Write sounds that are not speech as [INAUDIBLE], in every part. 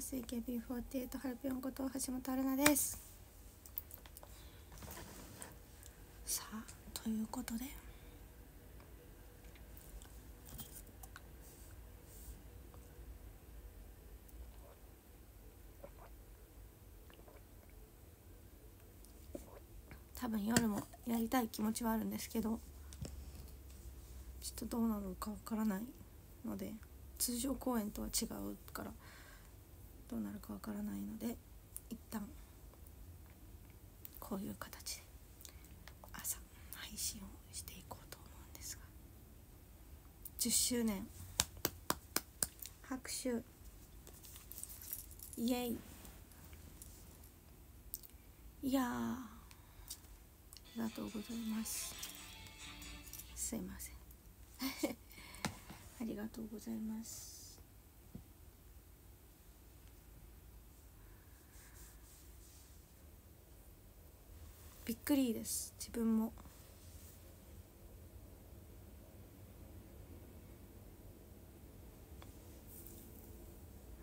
ます AKB48 ハルピョンこと橋本春奈です。さあということで。多分夜もやりたい気持ちはあるんですけどちょっとどうなるかわからないので通常公演とは違うから。どうなるかわからないので一旦こういう形で朝配信をしていこうと思うんですが。10周年。拍手。イエイ。いやありがとうございます。すいません。[LAUGHS] ありがとうございます。びっくりです。自分も。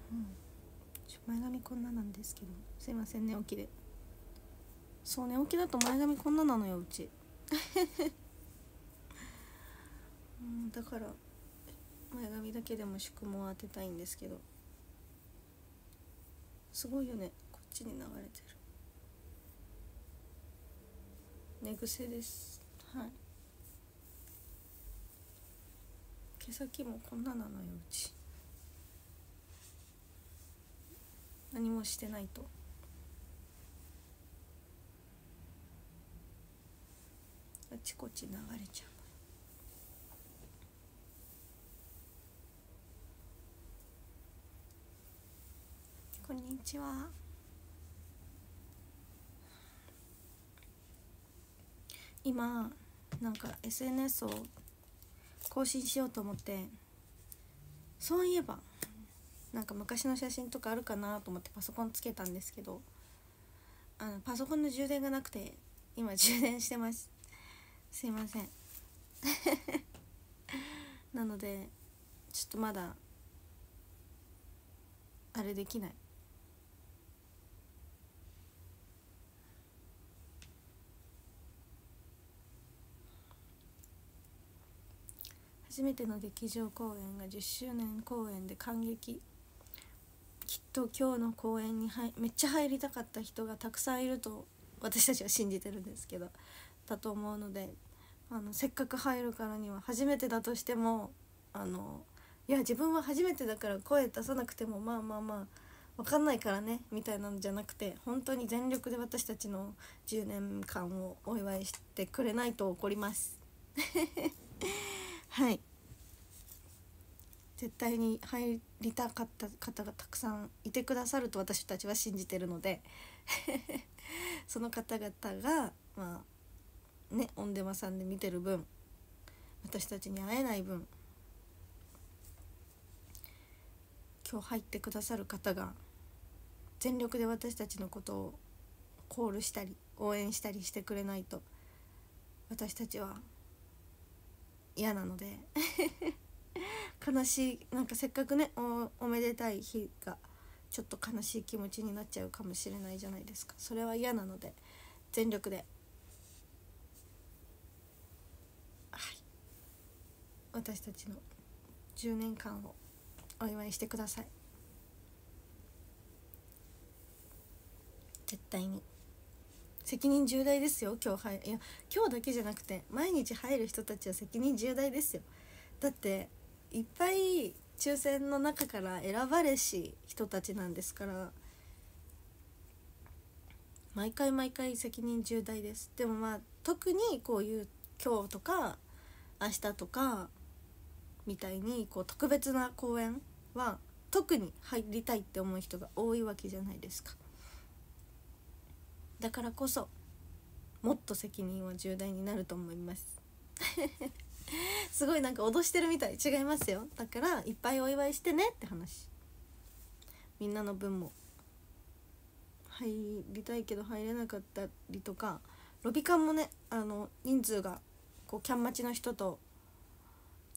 うん。前髪こんななんですけど。すいません寝起きで。そう寝起きだと前髪こんななのようち。うんだから前髪だけでも宿毛当てたいんですけど。すごいよねこっちに流れてる。寝癖です。はい。毛先もこんななのようち。何もしてないと。あちこち流れちゃう。こんにちは。今なんか SNS を更新しようと思ってそういえばなんか昔の写真とかあるかなと思ってパソコンつけたんですけどあのパソコンの充電がなくて今充電してます。すいません。[LAUGHS] なのでちょっとまだあれできない。初めての劇場公演が10周年公演で感激。きっと今日の公演に入めっちゃ入りたかった人がたくさんいると私たちは信じてるんですけどだと思うのであのせっかく入るからには初めてだとしてもあのいや自分は初めてだから声出さなくてもまあまあまあ分かんないからねみたいなのじゃなくて本当に全力で私たちの10年間をお祝いしてくれないと怒ります。はい。絶対に入りたかった方がたくさんいてくださると私たちは信じてるので [LAUGHS] その方々がまあねオンデマさんで見てる分私たちに会えない分今日入ってくださる方が全力で私たちのことをコールしたり応援したりしてくれないと私たちは嫌なので。[LAUGHS] 悲しいなんかせっかくねおめでたい日がちょっと悲しい気持ちになっちゃうかもしれないじゃないですか。それは嫌なので全力で。はい。私たちの10年間をお祝いしてください。絶対に。責任重大ですよ今日入いや今日だけじゃなくて毎日入る人たちは責任重大ですよ。だっていっぱい抽選の中から選ばれし人たちなんですから毎回毎回責任重大です。でもまあ特にこういう今日とか明日とかみたいにこう特別な公演は特に入りたいって思う人が多いわけじゃないですか。だからこそもっと責任は重大になると思います。[LAUGHS] すごいなんか脅してるみたい。違いますよ。だからいっぱいお祝いしてねって話。みんなの分も。入りたいけど入れなかったりとか。ロビカンもねあの人数がこうキャン待ちの人と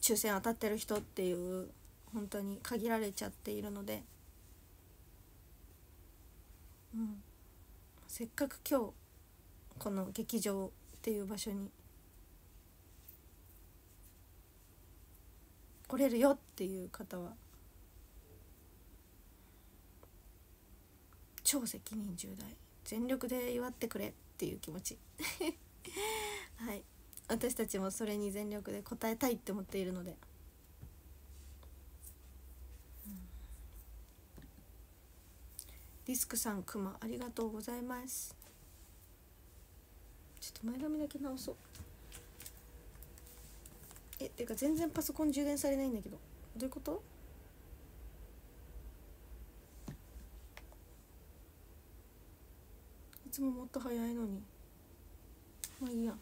抽選当たってる人っていう本当に限られちゃっているので。うん、せっかく今日この劇場っていう場所に来れるよっていう方は超責任重大。全力で祝ってくれっていう気持ち。[LAUGHS] はい。私たちもそれに全力で応えたいって思っているので、うんディスクさんクマありがとうございます。ちょっと前髪だけ直そう。えっていうか全然パソコン充電されないんだけど。どういうこと？いつももっと早いのに。まあいいや。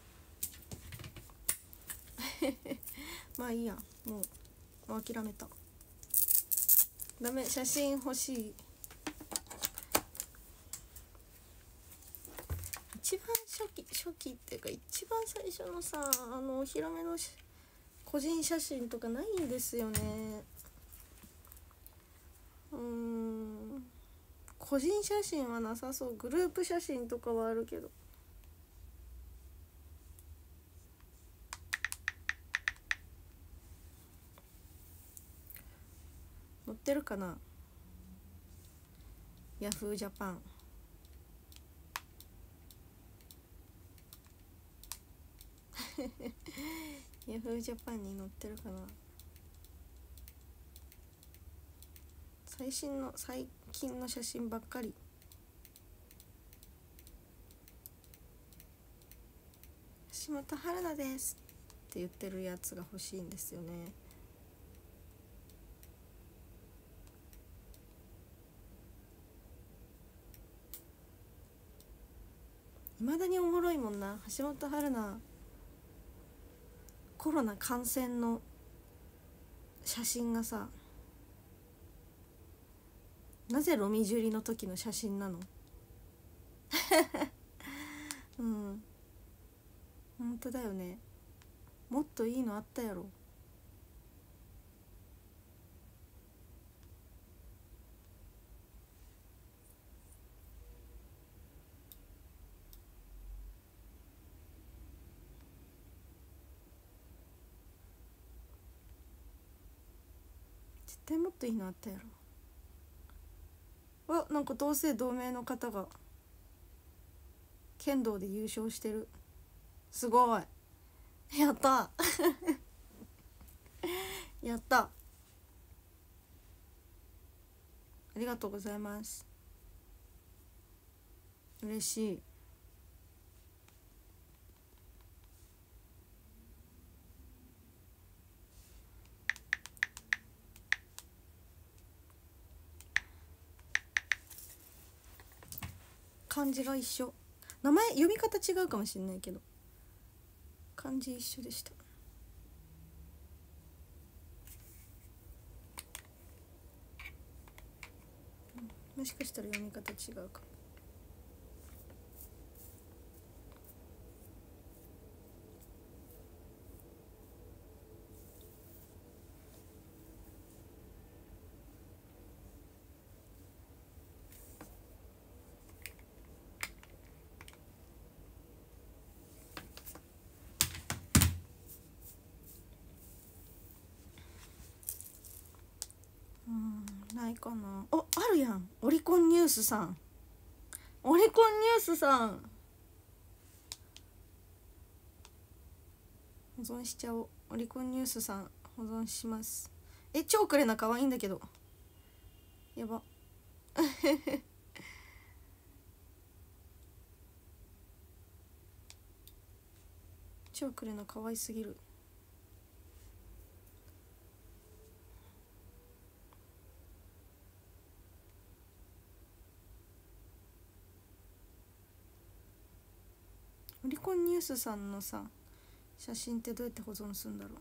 [LAUGHS] まあいいや。もうもう諦めた。ダメ写真欲しい。一番初期初期っていうか一番最初のさあのお披露目の個人写真とかないんですよね。うん。個人写真はなさそう。グループ写真とかはあるけど。載ってるかな？ヤフージャパン。ヤフージャパンに載ってるかな。最新の最近の写真ばっかり。橋本春菜です。って言ってるやつが欲しいんですよね。いまだにおもろいもんな。橋本春菜コロナ感染の写真がさなぜロミジュリの時の写真なの？[LAUGHS] うん。本当だよね。もっといいのあったやろ。対もっといいのあったやろ。わなんか同姓同名の方が剣道で優勝してる。すごい。やった。[LAUGHS] やった。ありがとうございます。嬉しい。漢字が一緒。名前読み方違うかもしれないけど。漢字一緒でした。もしかしたら読み方違うかもうんないかな？ああるやん。オリコンニュースさん。オリコンニュースさん。保存しちゃおう。オリコンニュースさん保存します。え超クレナ可愛いんだけど。やば。[LAUGHS] 超クレナ可愛すぎる。リコンニュースさんのさ写真ってどうやって保存するんだろう？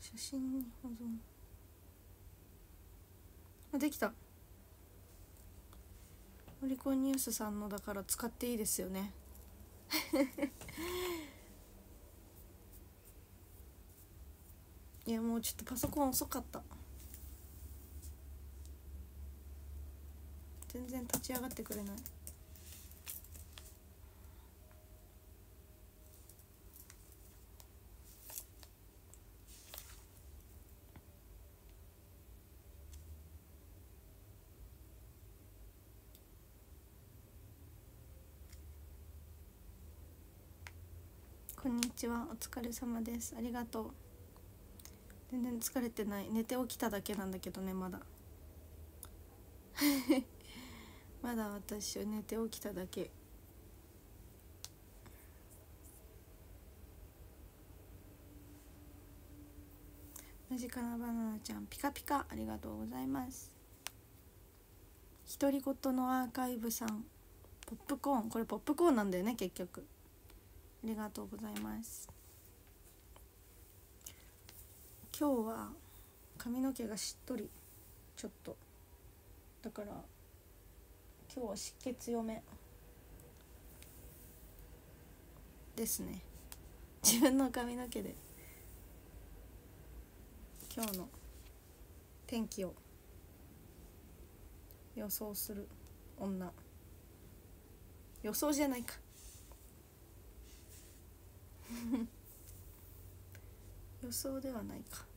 写真に保存。あできた。オリコンニュースさんのだから使っていいですよね。いやもうちょっとパソコン遅かった。全然立ち上がってくれない。ちはお疲れ様です。ありがとう。全然疲れてない。寝て起きただけなんだけどねまだ。[LAUGHS] まだ私は寝て起きただけ。マジカナバナナちゃんピカピカありがとうございます。独り言のアーカイブさんポップコーン。これポップコーンなんだよね結局。ありがとうございます。今日は髪の毛がしっとりちょっと。だから今日は湿気強めですね。自分の髪の毛で。今日の天気を予想する女。予想じゃないか。[LAUGHS] 予想ではないか。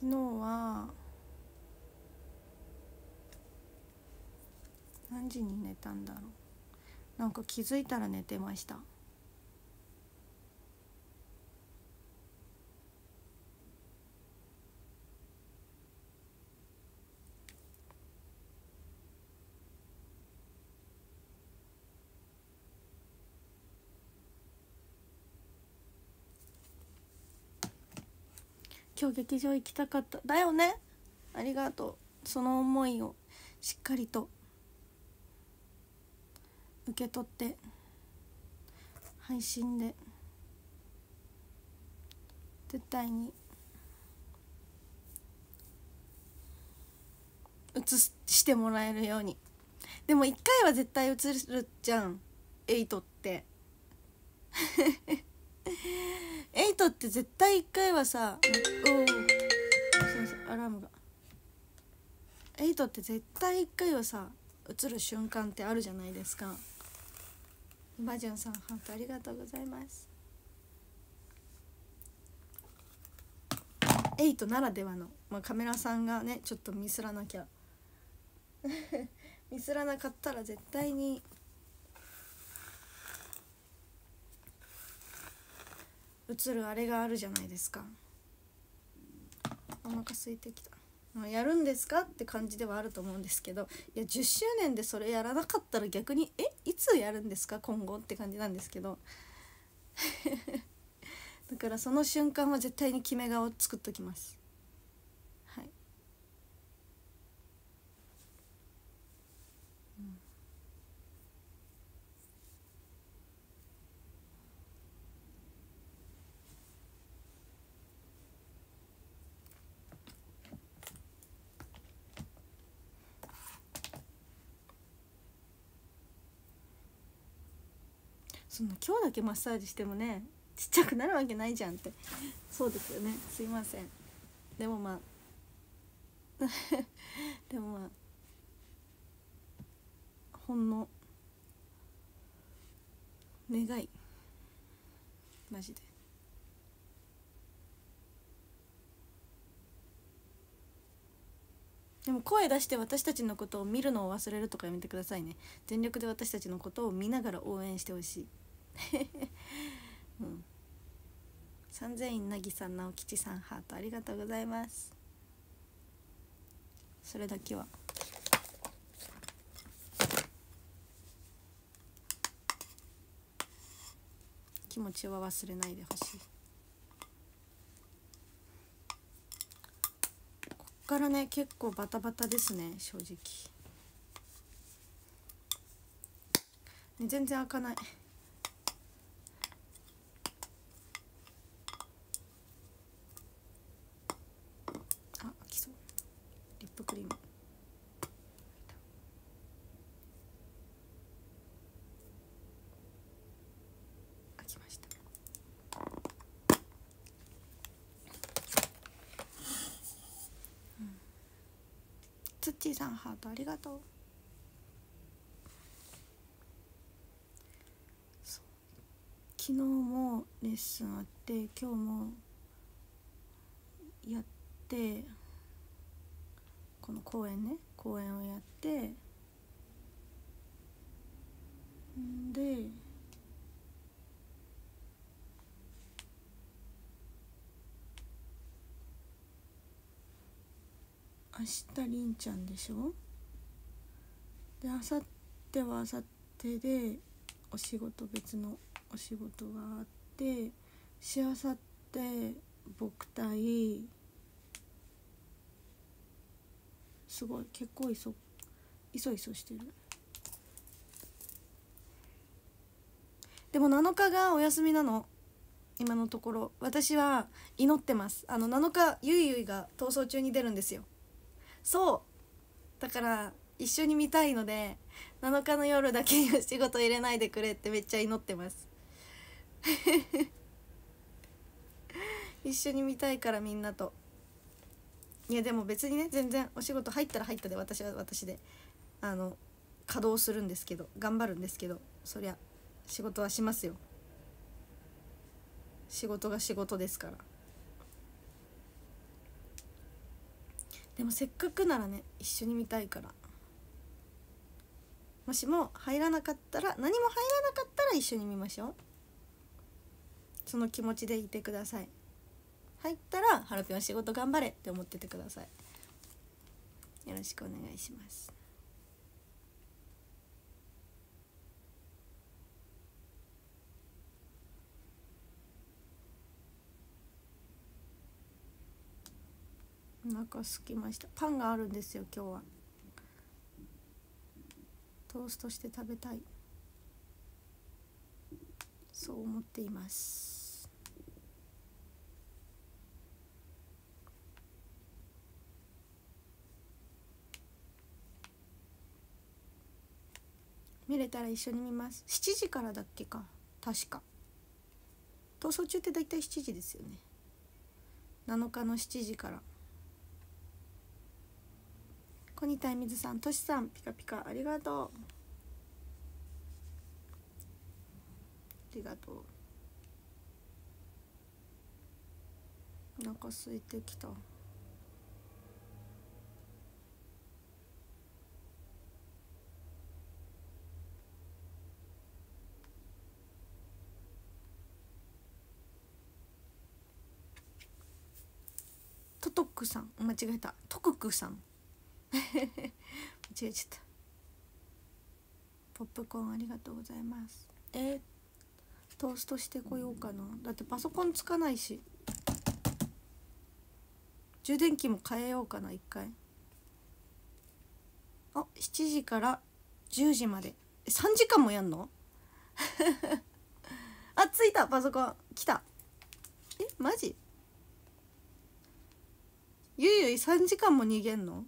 昨日は何時に寝たんだろう。なんか気づいたら寝てました。今日劇場行きたかった。だよね。ありがとう。その思いをしっかりと。受け取って配信で絶対に映してもらえるように。でも一回は絶対映るじゃん。エイトって。[LAUGHS] エイトって絶対一回はさおおすいませんアラームが。エイトって絶対一回はさ映る瞬間ってあるじゃないですか。バジョンさんハートありがとうございます。エイトならではの、まあ、カメラさんがねちょっとミスらなきゃ。[LAUGHS] ミスらなかったら絶対に。映るあれがあるじゃないですか。お腹空いてきた。やるんですかって感じではあると思うんですけどいや10周年でそれやらなかったら逆にえいつやるんですか？今後って感じなんですけど。[LAUGHS] だからその瞬間は絶対に決め顔作っときます。そんな今日だけマッサージしてもねちっちゃくなるわけないじゃんって。そうですよね。すいません。でもまあ [LAUGHS] でもまあほんの願い。マジで。でも声出して私たちのことを見るのを忘れるとかやめてくださいね。全力で私たちのことを見ながら応援してほしい。うん、三千院なぎさん直吉さんハートありがとうございます。それだけは。気持ちは忘れないでほしい。こっからね結構バタバタですね正直、ね、全然開かないクリームきましたつっちーさんハートありがとう。昨日もレッスンあって今日もやってこの公演ね公演をやってで明日りんちゃんでしょ？であさってはあさってでお仕事別のお仕事があってしあさって僕対すごい結構いそいそいそしてる。でも7日がお休みなの。今のところ。私は祈ってます。あの7日ゆいゆいが逃走中に出るんですよ。そう。だから一緒に見たいので7日の夜だけに仕事入れないでくれってめっちゃ祈ってます。[LAUGHS] 一緒に見たいからみんなと。いやでも別にね全然お仕事入ったら入ったで私は私で。あの稼働するんですけど頑張るんですけどそりゃ仕事はしますよ。仕事が仕事ですから。でもせっかくならね一緒に見たいから。もしも入らなかったら何も入らなかったら一緒に見ましょう。その気持ちでいてください。入ったらハラピョン仕事頑張れって思っててください。よろしくお願いします。お腹すきました。パンがあるんですよ今日は。トーストして食べたい。そう思っています。見れたら一緒に見ます。7時からだっけか。確か。逃走中って大体7時ですよね。7日の7時から。コニタイミズさんトシさんピカピカありがとう。ありがとう。お腹空いてきた。トトックさん間違えた。トククさん。[LAUGHS] 間違えちゃった。ポップコーンありがとうございます。え？ー、トーストしてこようかな。だってパソコンつかないし。充電器も変えようかな一回。あ7時から10時まで。え3時間もやんの？[LAUGHS] あ着いた。パソコン。来た。えマジ？ゆいゆい3時間も逃げんの？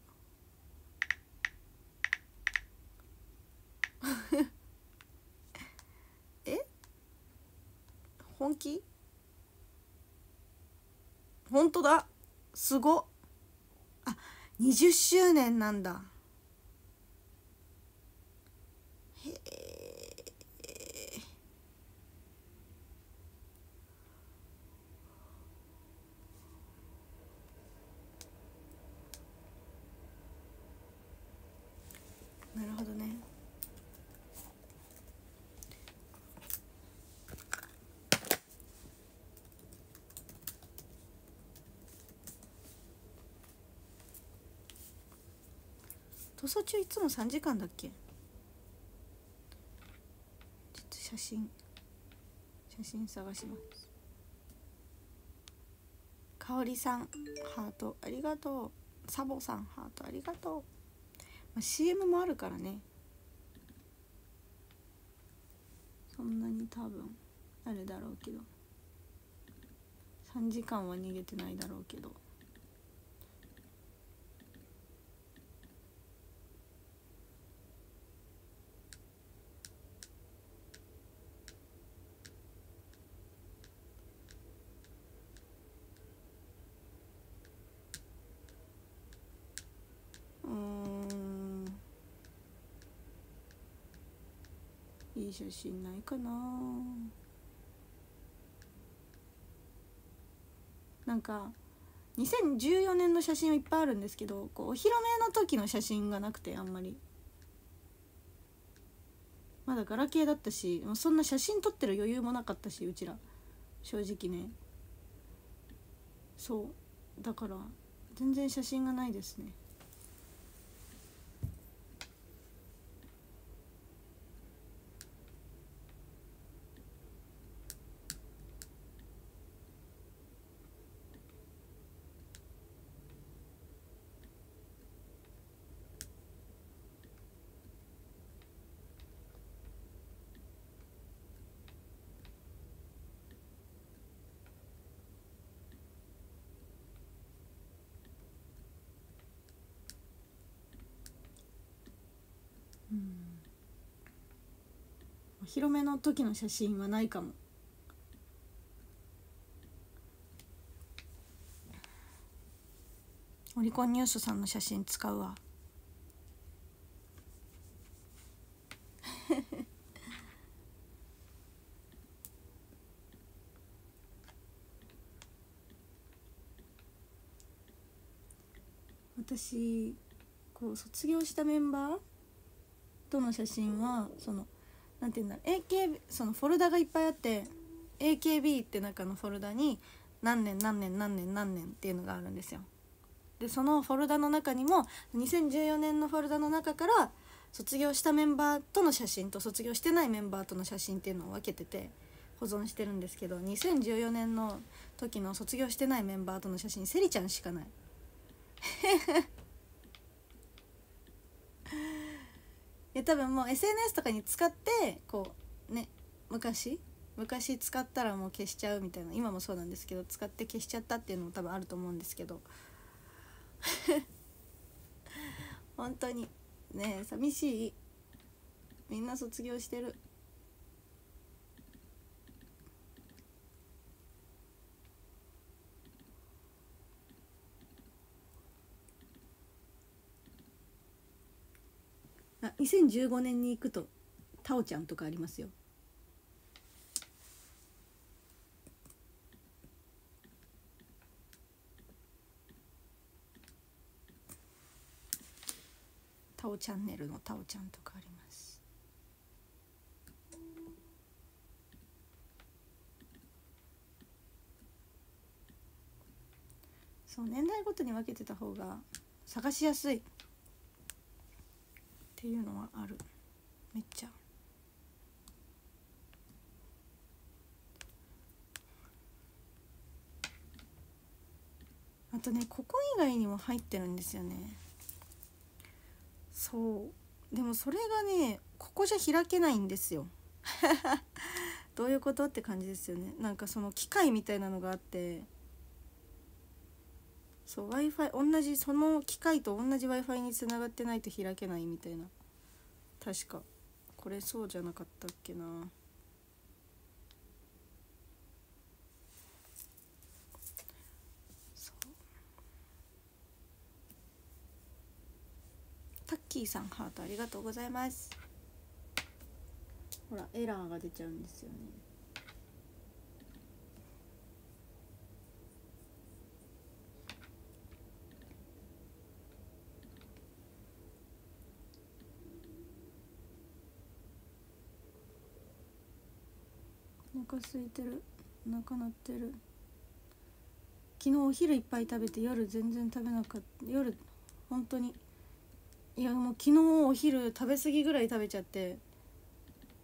え？[LAUGHS] 本気？本当だ。すごあ20周年なんだへえなるほどね逃走中いつも3時間だっけ？ちょっと写真写真探します。かおりさんハートありがとう。サボさんハートありがとう。まあ、CM もあるからね。そんなに多分あれだろうけど。3時間は逃げてないだろうけど。い写真ないかな。なんか2014年の写真はいっぱいあるんですけどこうお披露目の時の写真がなくてあんまり。まだガラケーだったしもうそんな写真撮ってる余裕もなかったしうちら。正直ね。そう。だから全然写真がないですね。お披露目の時の写真はないかも。オリコンニュースさんの写真使うわ。私こう卒業したメンバーとの写真はそのなんていうんだ AKB そのフォルダがいっぱいあって AKB って中のフォルダに何年何年何年何年っていうのがあるんですよ。でそのフォルダの中にも2014年のフォルダの中から卒業したメンバーとの写真と卒業してないメンバーとの写真っていうのを分けてて保存してるんですけど2014年の時の卒業してないメンバーとの写真セリちゃんしかないや多分もう SNS とかに使ってこうね昔？昔使ったらもう消しちゃうみたいな。今もそうなんですけど使って消しちゃったっていうのも多分あると思うんですけど。[LAUGHS] 本当に。ね寂しい。みんな卒業してる。あ2015年に行くとタオちゃんとかありますよ。タオチャンネルのタオちゃんとかあります。そう年代ごとに分けてた方が探しやすい。っていうのはある。めっちゃ。あとねここ以外にも入ってるんですよね。そう。でもそれがねここじゃ開けないんですよ。[LAUGHS] どういうこと？って感じですよね。なんかその機械みたいなのがあって。そう w i f i 同じその機械と同じ w i f i につながってないと開けないみたいな。確か。これそうじゃなかったっけな。タッキーさんハートありがとうございます。ほらエラーが出ちゃうんですよね。腹空いてる。お腹鳴ってる。昨日お昼いっぱい食べて夜全然食べなかった夜本当に。いやもう昨日お昼食べ過ぎぐらい食べちゃって。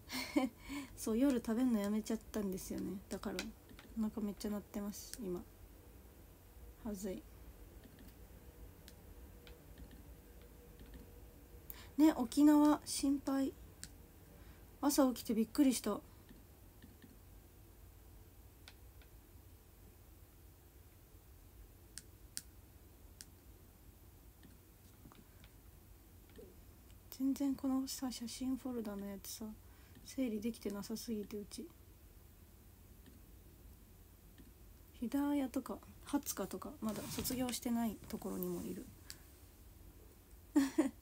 [LAUGHS] そう夜食べるのやめちゃったんですよね。だからお腹めっちゃ鳴ってます今。はずい。ね沖縄心配。朝起きてびっくりした。全然このさ写真フォルダのやつさ整理できてなさすぎてうち。飛騨屋とかはつかとかまだ卒業してないところにもいる。[LAUGHS]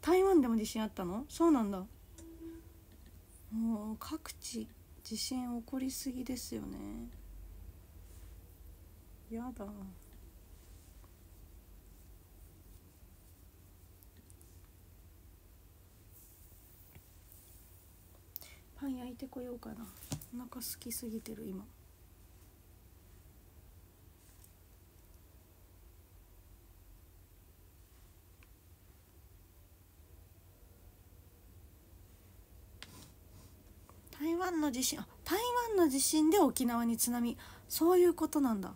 台湾でも地震あったの？そうなんだ。もう各地地震起こりすぎですよね。やだ。パン焼いてこようかな。お腹空きすぎてる今。台湾の地震あ台湾の地震で沖縄に津波。そういうことなんだ。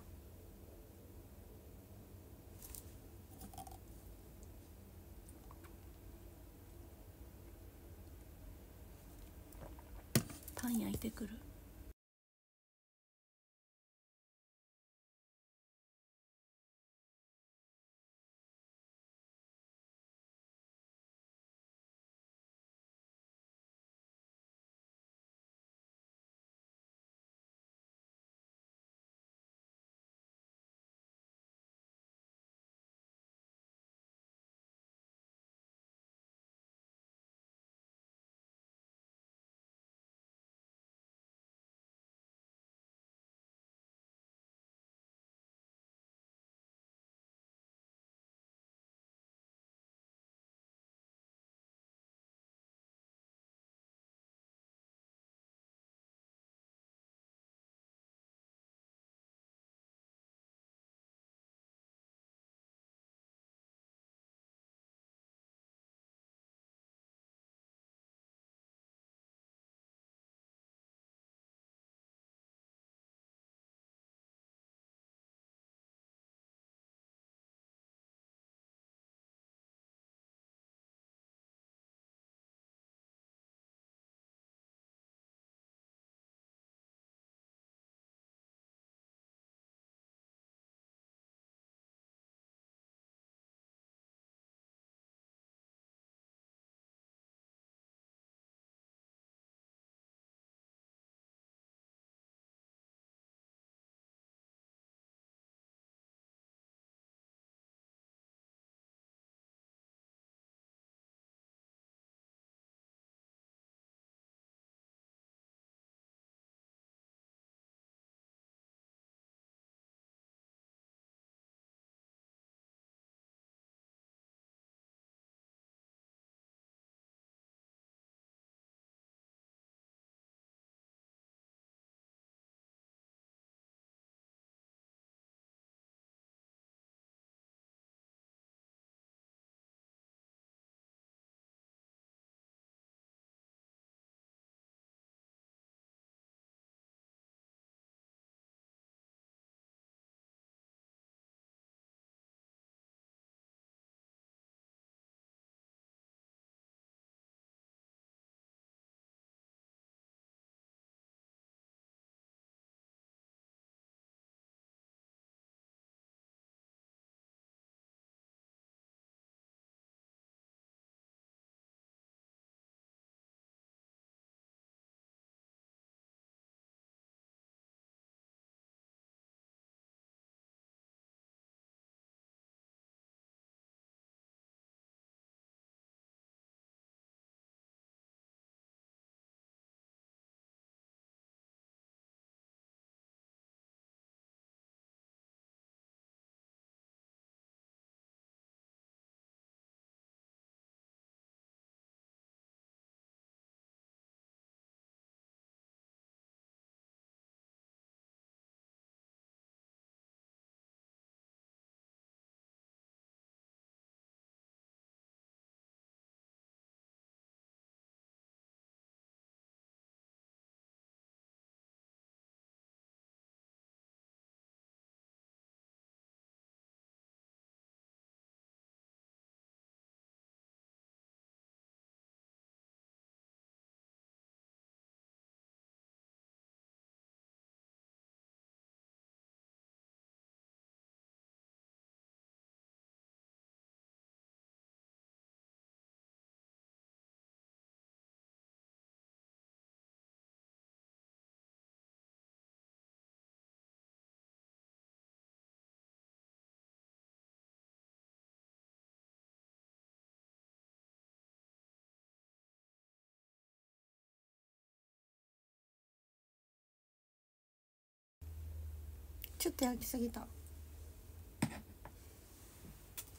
ちょっと焼きすぎた。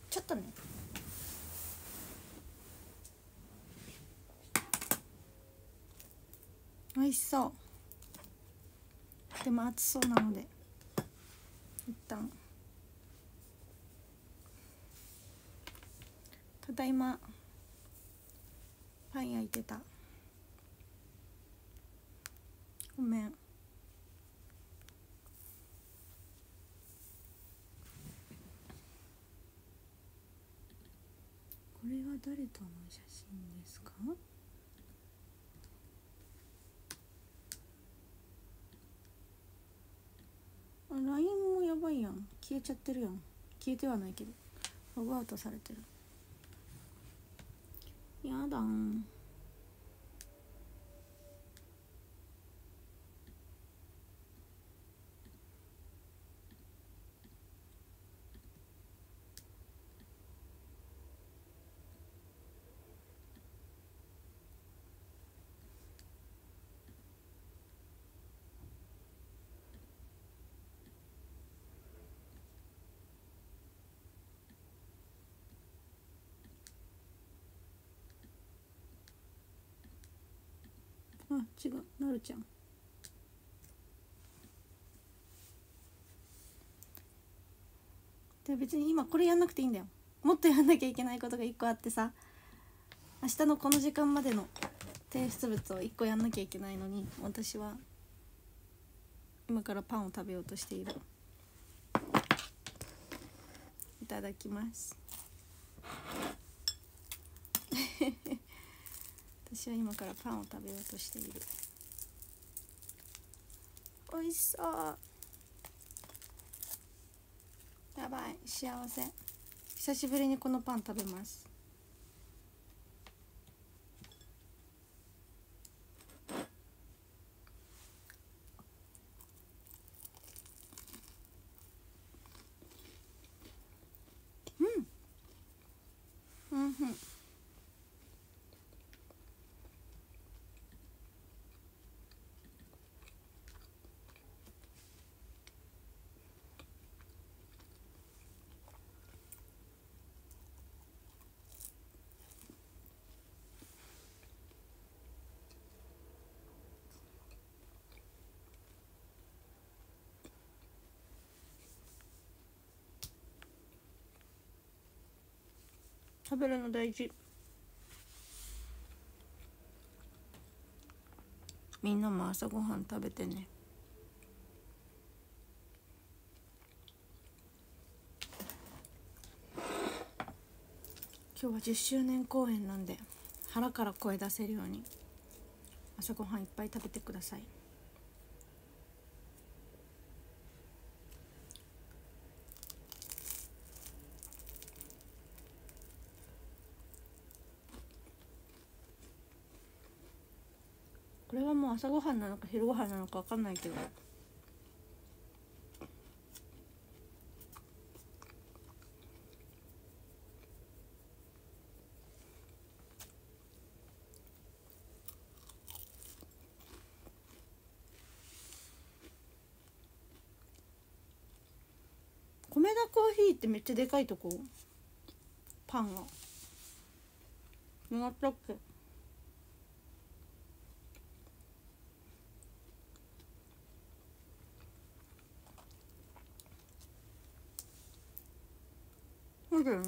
ちょっとね。美味しそう。でも熱そうなので。一旦。ただいま。パン焼いてた。ごめん。れは誰との写真ですか？あ LINE もやばいやん。消えちゃってるやん。消えてはないけど。ログアウトされてる。やだん違う。なるちゃん。で別に今これやんなくていいんだよ。もっとやんなきゃいけないことが1個あってさ。明日のこの時間までの提出物を1個やんなきゃいけないのに私は今からパンを食べようとしている。いただきます。私は今からパンを食べようとしている。美味しそう。やばい。幸せ。久しぶりにこのパン食べますうんうんうん食べるの大事。みんなも朝ごはん食べてね。今日は10周年公演なんで腹から声出せるように朝ごはんいっぱい食べてください。う朝ごはんなのか昼ごはんなのか分かんないけど。米田コーヒーってめっちゃでかいとこ？パンが。違ったっけ？そうだよね。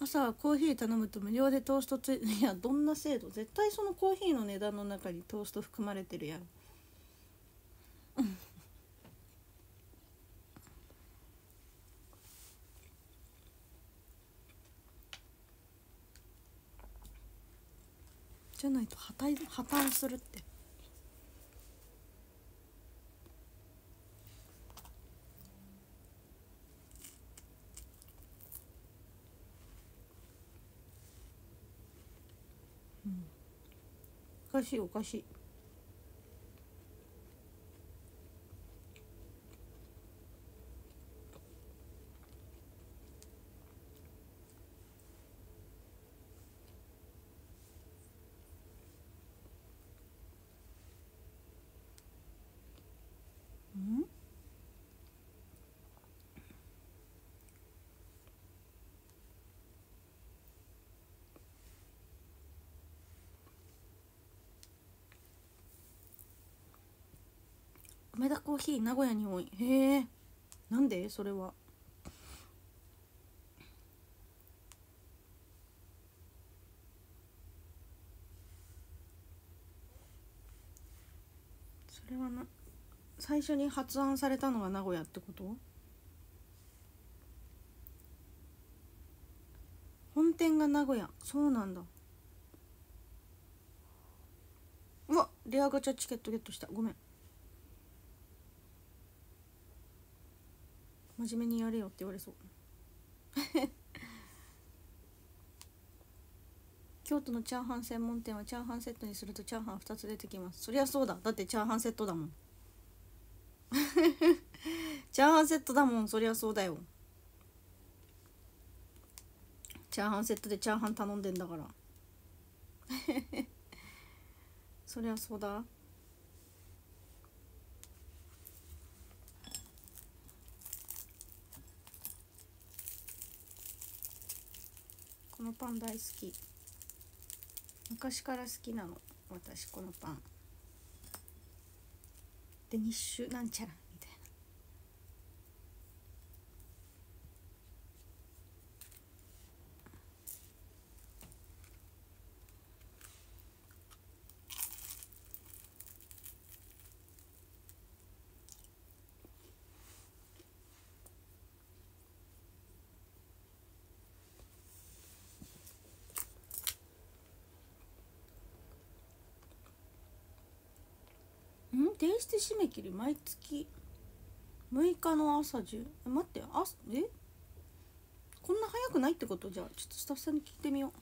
朝コーヒー頼むと無料でトーストついいやどんな制度？絶対そのコーヒーの値段の中にトースト含まれてるやろないと破綻破綻するって。おかしいおかしいうん梅田コーヒー名古屋に多い。へえなんでそれはそれはな最初に発案されたのが名古屋ってこと本店が名古屋そうなんだうわレアガチャチケットゲットしたごめん真面目にやれよって言われそう。[LAUGHS] 京都のチャーハン専門店はチャーハンセットにするとチャーハン2つ出てきます。そりゃそうだ。だってチャーハンセットだもん。[LAUGHS] チャーハンセットだもん。そりゃそうだよ。チャーハンセットでチャーハン頼んでんだから。[LAUGHS] そりゃそうだ。このパン大好き。昔から好きなの。私このパン。デニッシュなんちゃら。提出締め切り毎月6日の朝10え待ってあえ？こんな早くないってこと？じゃあちょっとスタッフさんに聞いてみよう。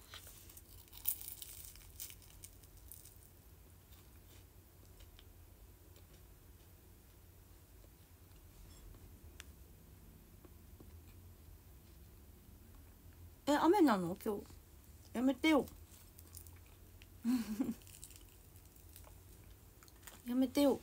え雨なの？今日。やめてよ。やめてよ。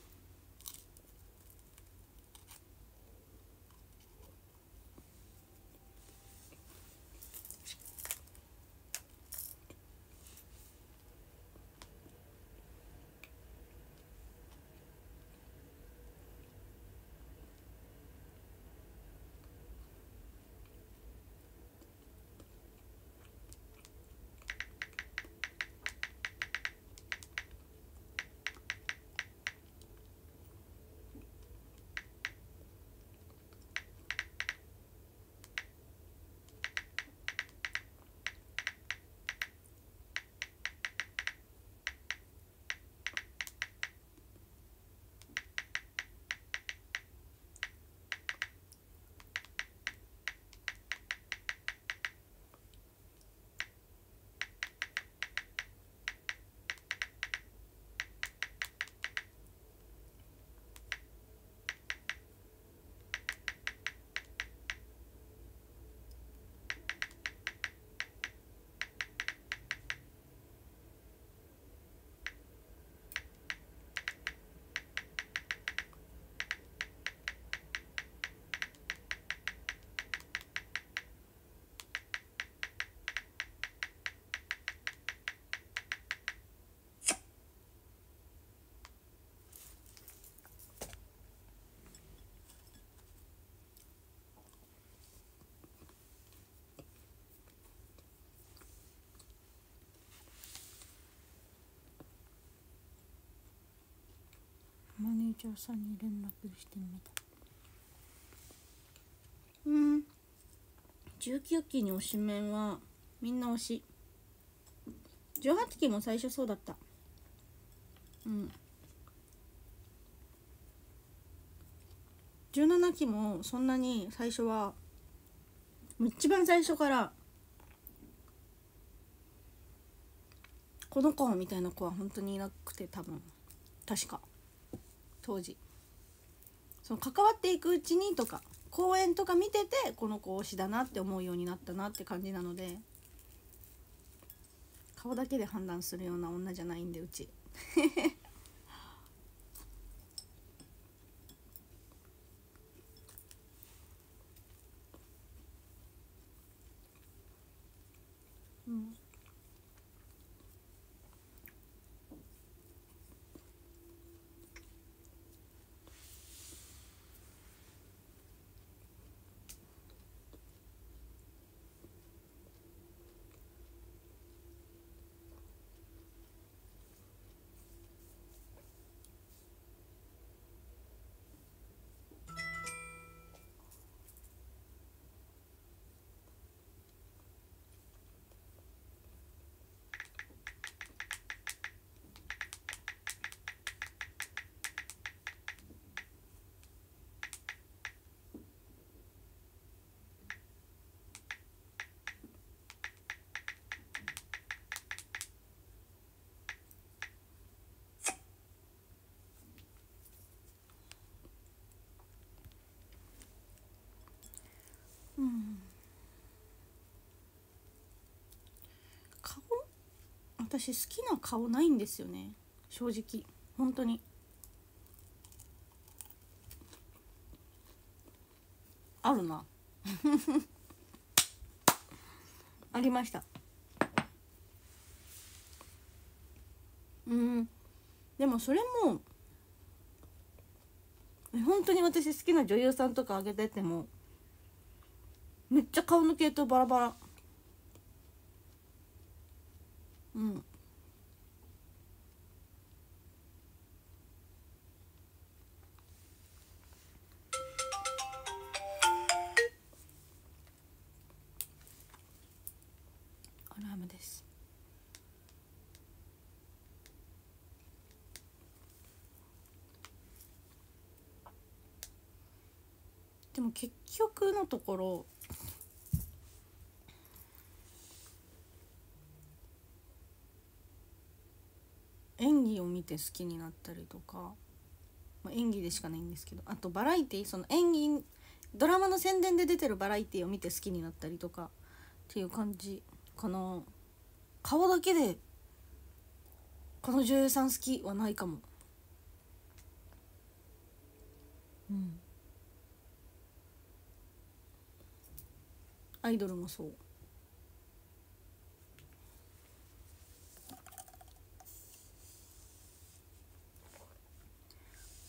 マネージャーさんに連絡してみた。うん。19期に推しメンはみんな推し。18期も最初そうだった。うん。17期もそんなに最初は一番最初からこの子みたいな子は本当にいなくて多分。確か。当時。その関わっていくうちにとか公演とか見ててこの子推しだなって思うようになったなって感じなので顔だけで判断するような女じゃないんでうちうんうん顔私好きな顔ないんですよね。正直。本当に。あるな。[LAUGHS] ありました。うん。でもそれも本当に私好きな女優さんとかあげててもめっちゃ顔の系統バラバラ。結局のところ演技を見て好きになったりとか、まあ、演技でしかないんですけどあとバラエティーその演技ドラマの宣伝で出てるバラエティーを見て好きになったりとかっていう感じかな。顔だけでこの女優さん好きはないかも。うん。アイドルもそう。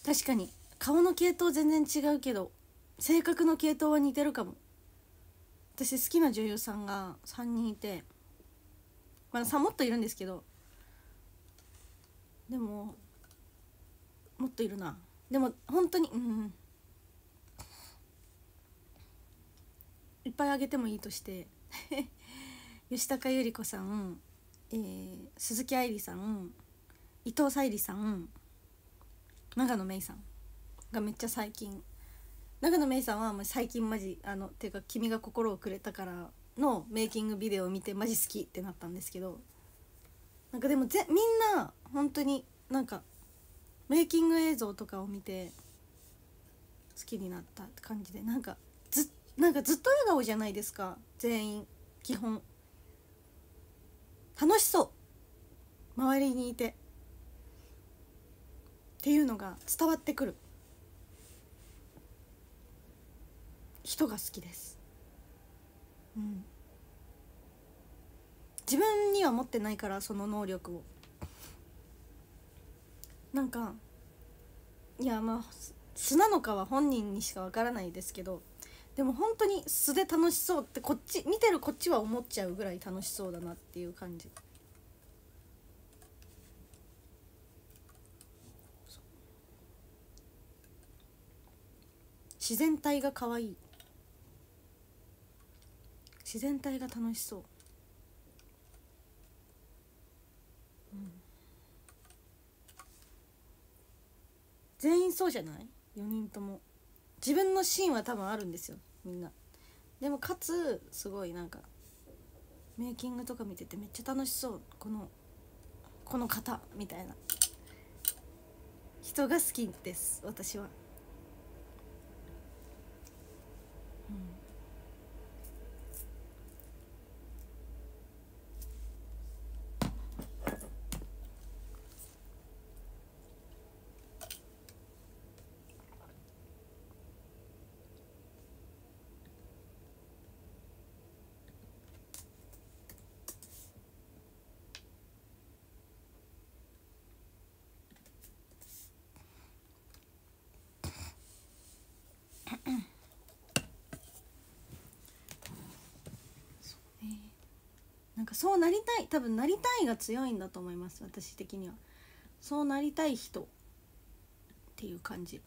確かに顔の系統全然違うけど性格の系統は似てるかも。私好きな女優さんが3人いてまあ3もっといるんですけどでももっといるな。でも本当にうん。いっぱいあげてもいいとして。[LAUGHS] 吉高由里子さん、えー、鈴木愛理さん伊藤沙莉さん長野芽郁さんがめっちゃ最近。長野芽郁さんはもう最近マジあのていうか「君が心をくれたから」のメイキングビデオを見てマジ好きってなったんですけど。なんかでもぜみんな本当になんかメイキング映像とかを見て好きになったって感じで。なんかなんかずっと笑顔じゃないですか。全員基本。楽しそう。周りにいて。っていうのが伝わってくる。人が好きです。うん。自分には持ってないからその能力を。なんかいやまあ素なのかは本人にしかわからないですけど。でも本当に素で楽しそうってこっち見てるこっちは思っちゃうぐらい楽しそうだなっていう感じ。自然体が可愛い。自然体が楽しそう、うん、全員そうじゃない？4人とも。自分のシーンは多分あるんですよ。みんな。でもかつすごいなんかメイキングとか見ててめっちゃ楽しそう。このこの方みたいな。人が好きです私は。なんかそうなりたい多分なりたいが強いんだと思います私的には。そうなりたい人っていう感じ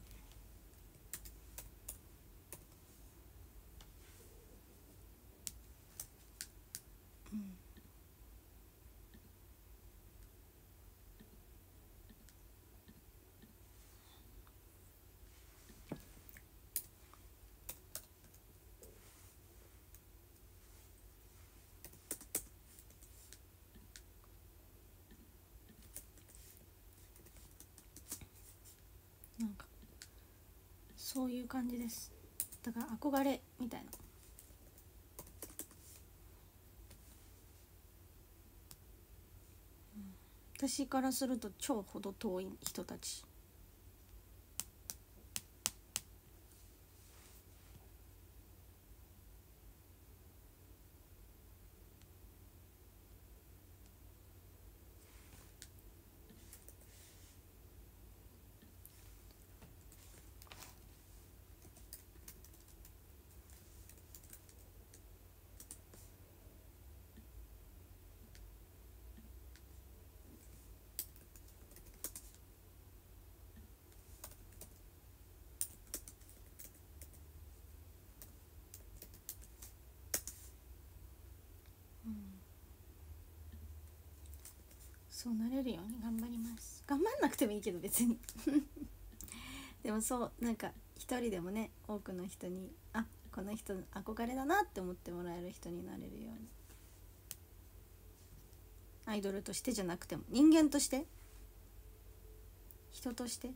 そういう感じです。だから憧れみたいな。私からすると超ほど遠い人たち。そうなれるように頑張ります。頑張んなくてもいいけど別に。[LAUGHS] でもそうなんか一人でもね多くの人にあこの人憧れだなって思ってもらえる人になれるように。アイドルとしてじゃなくても人間として。人として。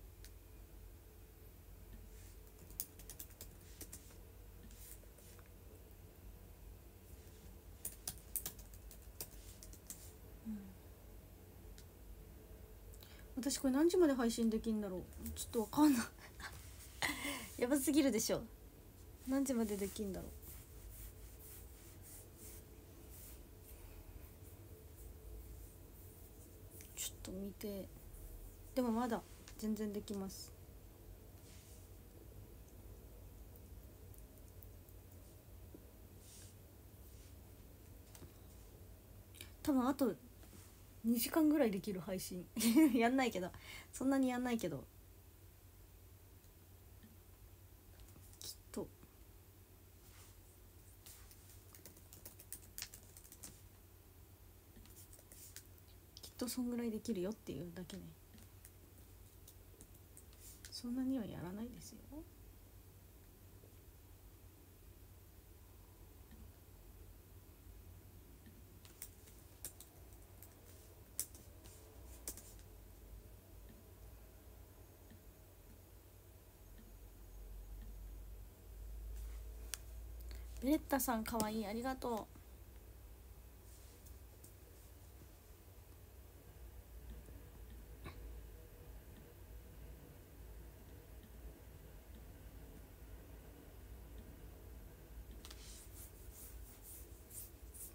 私これ何時まで配信できんだろう？ちょっとわかんない。[LAUGHS] やばすぎるでしょ。何時までできんだろう？ちょっと見て。でもまだ全然できます。多分あと2時間ぐらいできる配信。[LAUGHS] やんないけど。そんなにやんないけど。きっと。きっとそんぐらいできるよっていうだけね。そんなにはやらないですよ。レッタさんかわいい。ありがと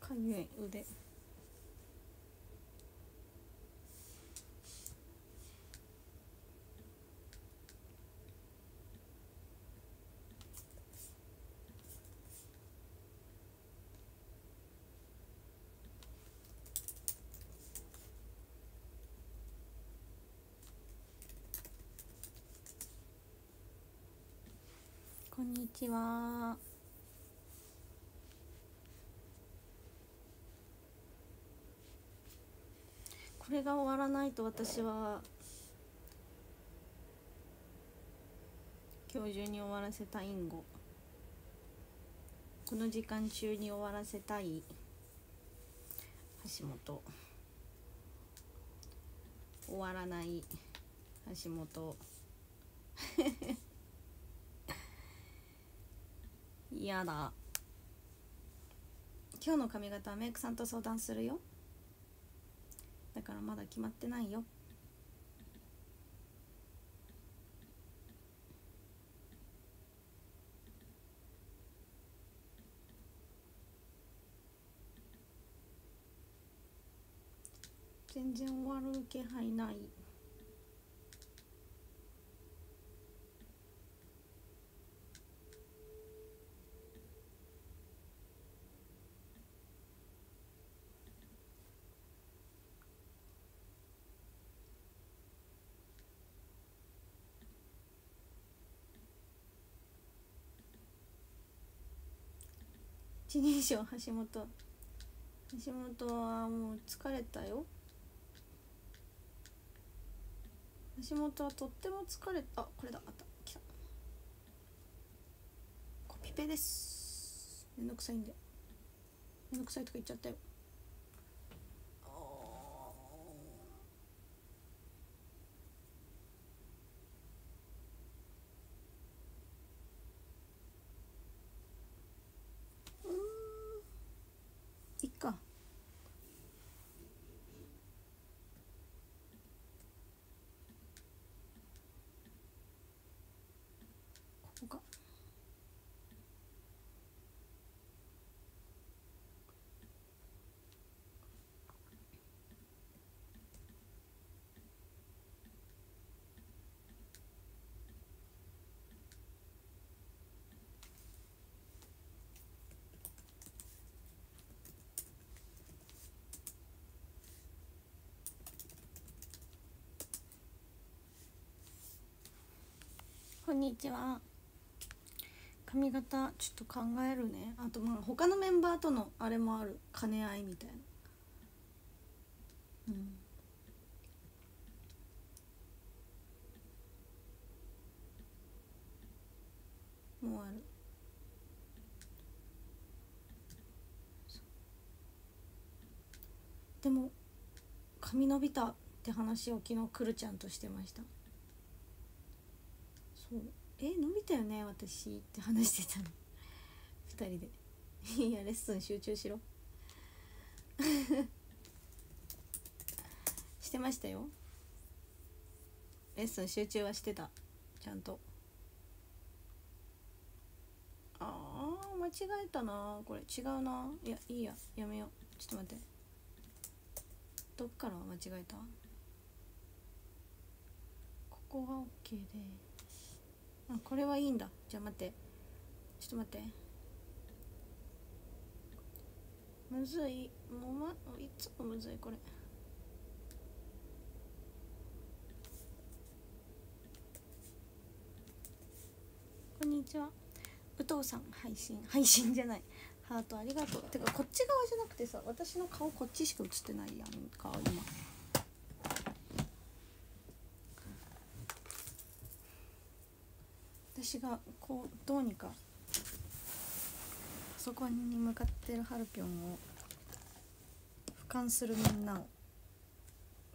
う。かゆい腕。こんにちは。これが終わらないと私は今日中に終わらせたいんご。この時間中に終わらせたい。橋本。終わらない橋本。嫌だ。今日の髪型はメイクさんと相談するよ。だからまだ決まってないよ。全然終わる気配ない。一人称橋本。橋本はもう疲れたよ。橋本はとっても疲れた。あこれだ。あった。来た。コピペです。めんどくさいんで。めんどくさいとか言っちゃったよいっかここかこんにちは。髪型ちょっと考えるね。あとまあ他のメンバーとのあれもある。兼ね合いみたいな。うん。もうある。でも髪伸びたって話を昨日くるちゃんとしてました。そう「え伸びたよね私」って話してたの。[LAUGHS] 2人で。いやレッスン集中しろ。[LAUGHS] してましたよ。レッスン集中はしてた。ちゃんと。あー間違えたな。これ違うな。いやいいや。やめよう。ちょっと待って。どっから間違えた？ここが OK で。あこれはいいんだ。じゃあ待って。ちょっと待って。むずい。もう、ま、いつもむずいこれ。こんにちは。武藤さん配信。配信じゃない。ハートありがとう。てかこっち側じゃなくてさ私の顔こっちしか映ってないやんか今。私がこうどうにかパソコンに向かってるハルピョンを俯瞰するみんなを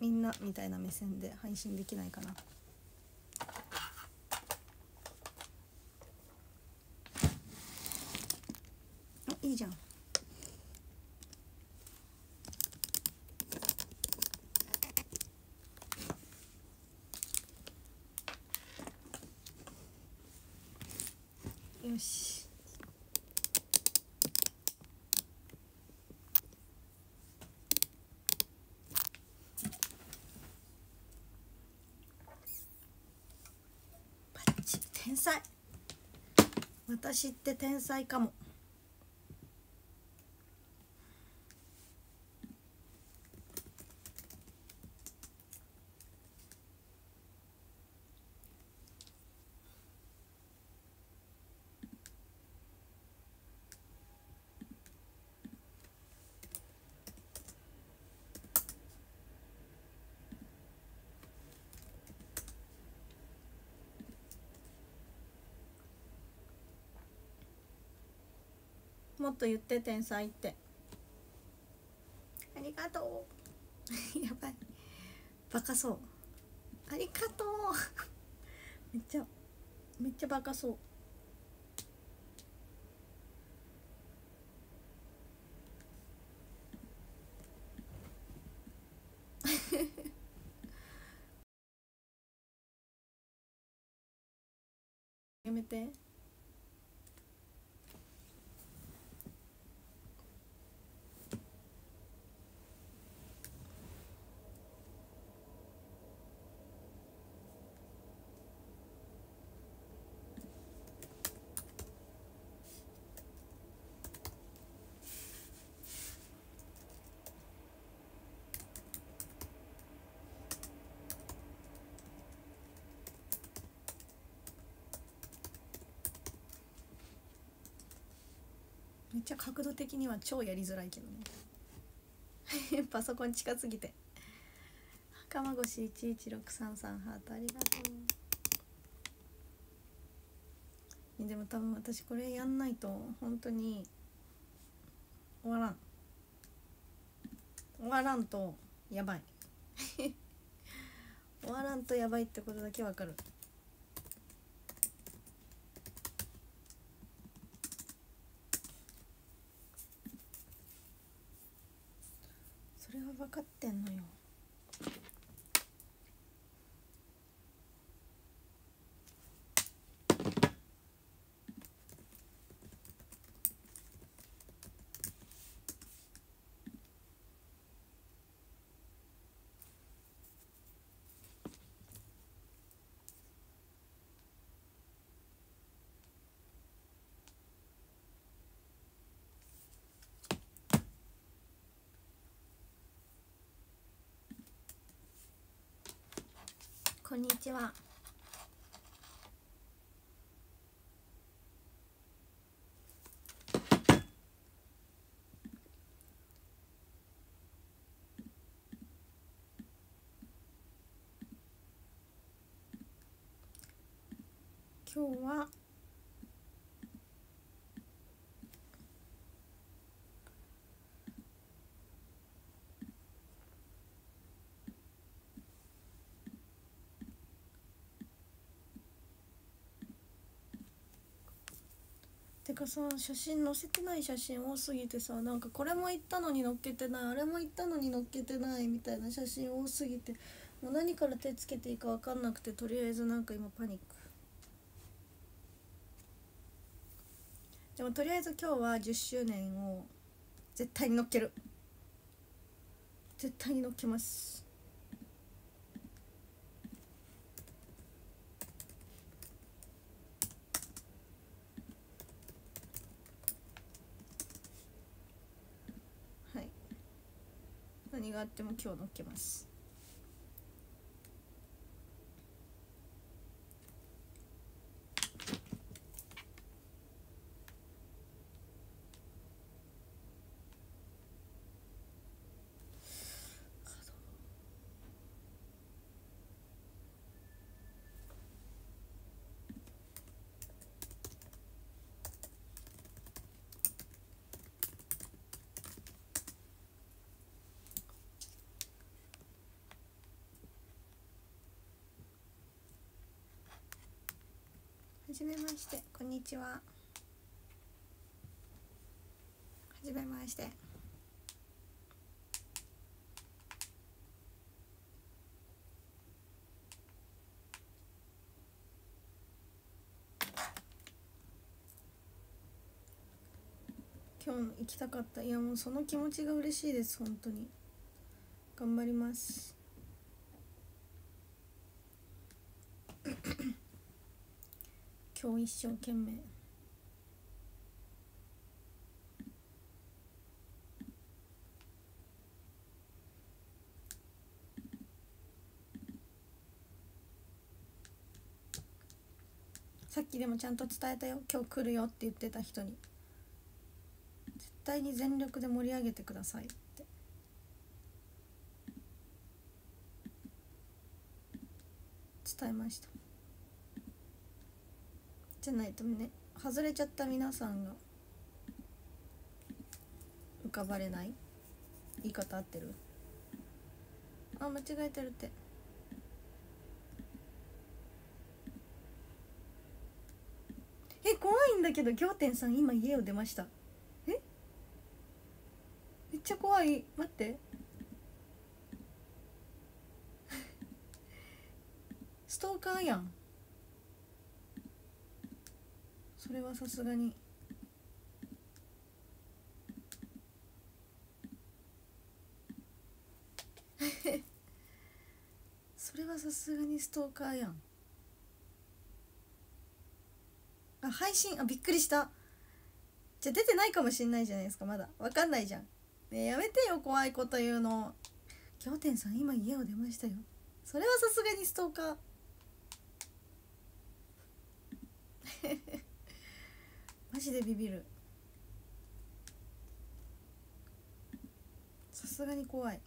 みんなみたいな目線で配信できないかな。あいいじゃん。よし。天才。私って天才かも。と言って天才って。ありがとう。[LAUGHS] やばい。バカそう。ありがとう。めっちゃめっちゃバカそうやめてめっちゃ角度的には超やりづらいけどね。[LAUGHS] パソコン近すぎて。袴越116333ハートありがとう。でも多分私これやんないと本当に終わらん。終わらんとやばい。[LAUGHS] 終わらんとやばいってことだけわかるそれは分かってんのよこんにちは。今日はてかさ写真載せてない写真多すぎてさなんかこれも行ったのに載っけてないあれも行ったのに載っけてないみたいな写真多すぎてもう何から手つけていいか分かんなくてとりあえずなんか今パニック。でもとりあえず今日は10周年を絶対に載っける。絶対に載っけますはいがあっても今日載っけます。じめましてこんにちは。はじめまして。今日も行きたかった。いやもうその気持ちが嬉しいです本当に。頑張ります。今日一生懸命。さっきでもちゃんと伝えたよ。今日来るよって言ってた人に。絶対に全力で盛り上げてくださいって。伝えました。ないとね外れちゃった皆さんが浮かばれない？言い方合ってる？あ間違えてるって。え怖いんだけど仰天さん今家を出ました。え？めっちゃ怖い。待って。[LAUGHS] ストーカーやん。それはさすがに。[LAUGHS] それはさすがにストーカーやん。あ配信あびっくりした。じゃ出てないかもしんないじゃないですかまだ。わかんないじゃん。ねやめてよ怖いこと言うの。仰天さん今家を出ましたよ。それはさすがにストーカー。マジでビビる。さすがに怖い。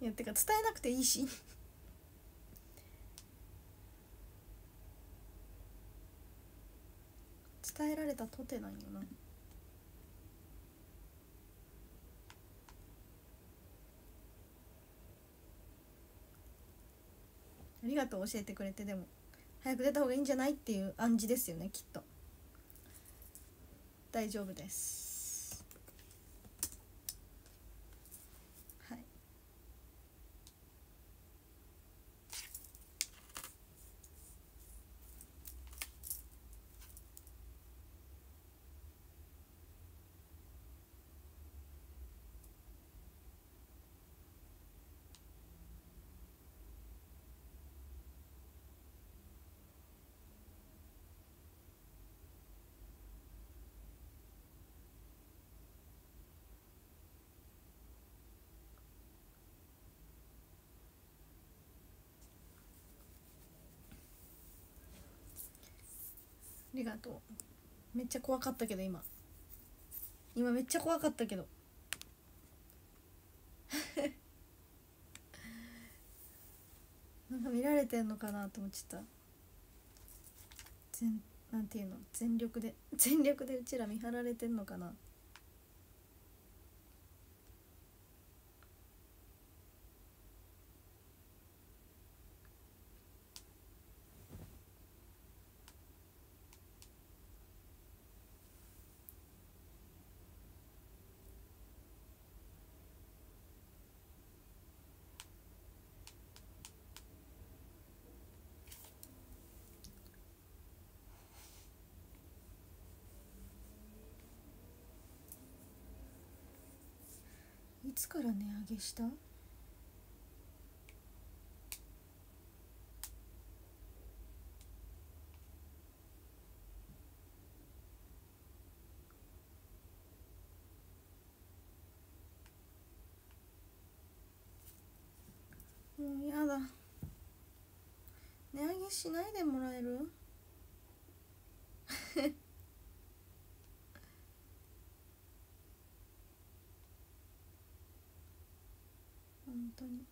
いやてか伝えなくていいし。伝えられたとてなんよな。ありがとう教えてくれてでも。早く出た方がいいんじゃない？っていう暗示ですよねきっと。大丈夫です。りがとう。めっちゃ怖かったけど今。今めっちゃ怖かったけど。[LAUGHS] なんか見られてんのかなと思っちゃった。全なんていうの？全力で [LAUGHS] 全力でうちら見張られてんのかな？つから値上げした？もうやだ。値上げしないでもらえる？[LAUGHS] 本当に。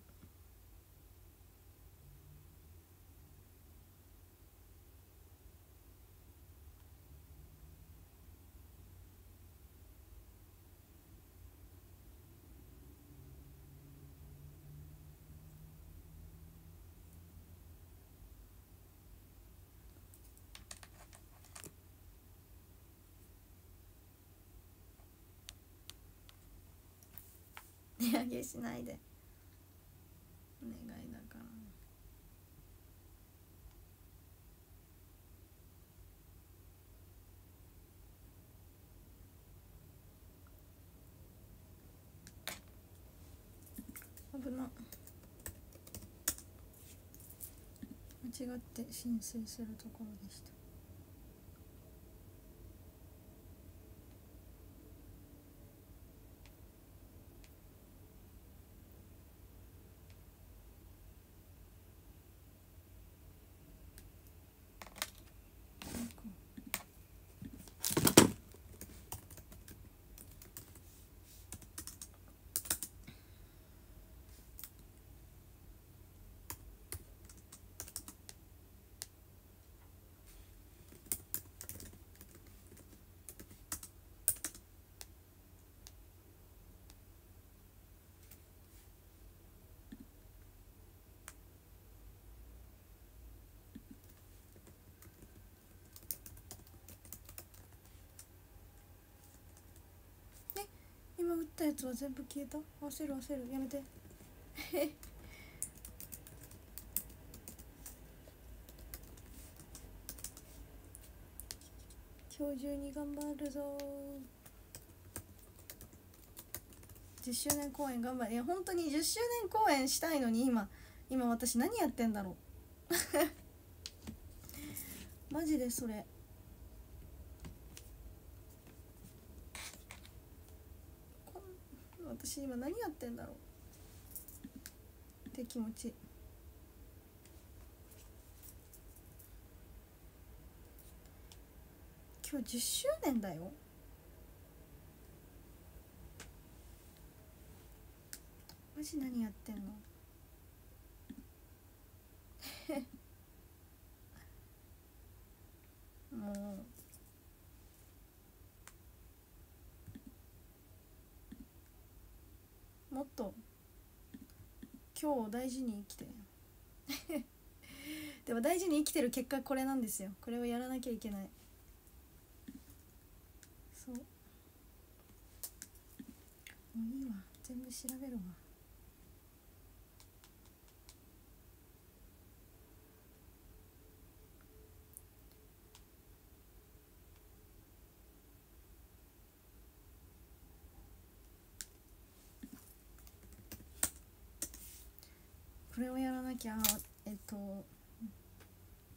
値上げしないでお願いだから危な間違って浸水するところでした。今打ったやつは全部消えた？焦る焦る。やめて。[LAUGHS] 今日中に頑張るぞ。10周年公演頑張る。いや本当に10周年公演したいのに今。今私何やってんだろう。[LAUGHS] マジでそれこん私今何やってんだろうって気持ち。今日10周年だよ。マジ何やってんの [LAUGHS] もうもっと今日を大事に生きて。[LAUGHS] でも大事に生きてる結果これなんですよ。これをやらなきゃいけない。そう。もういいわ。全部調べるわ。これをやらなきゃえっと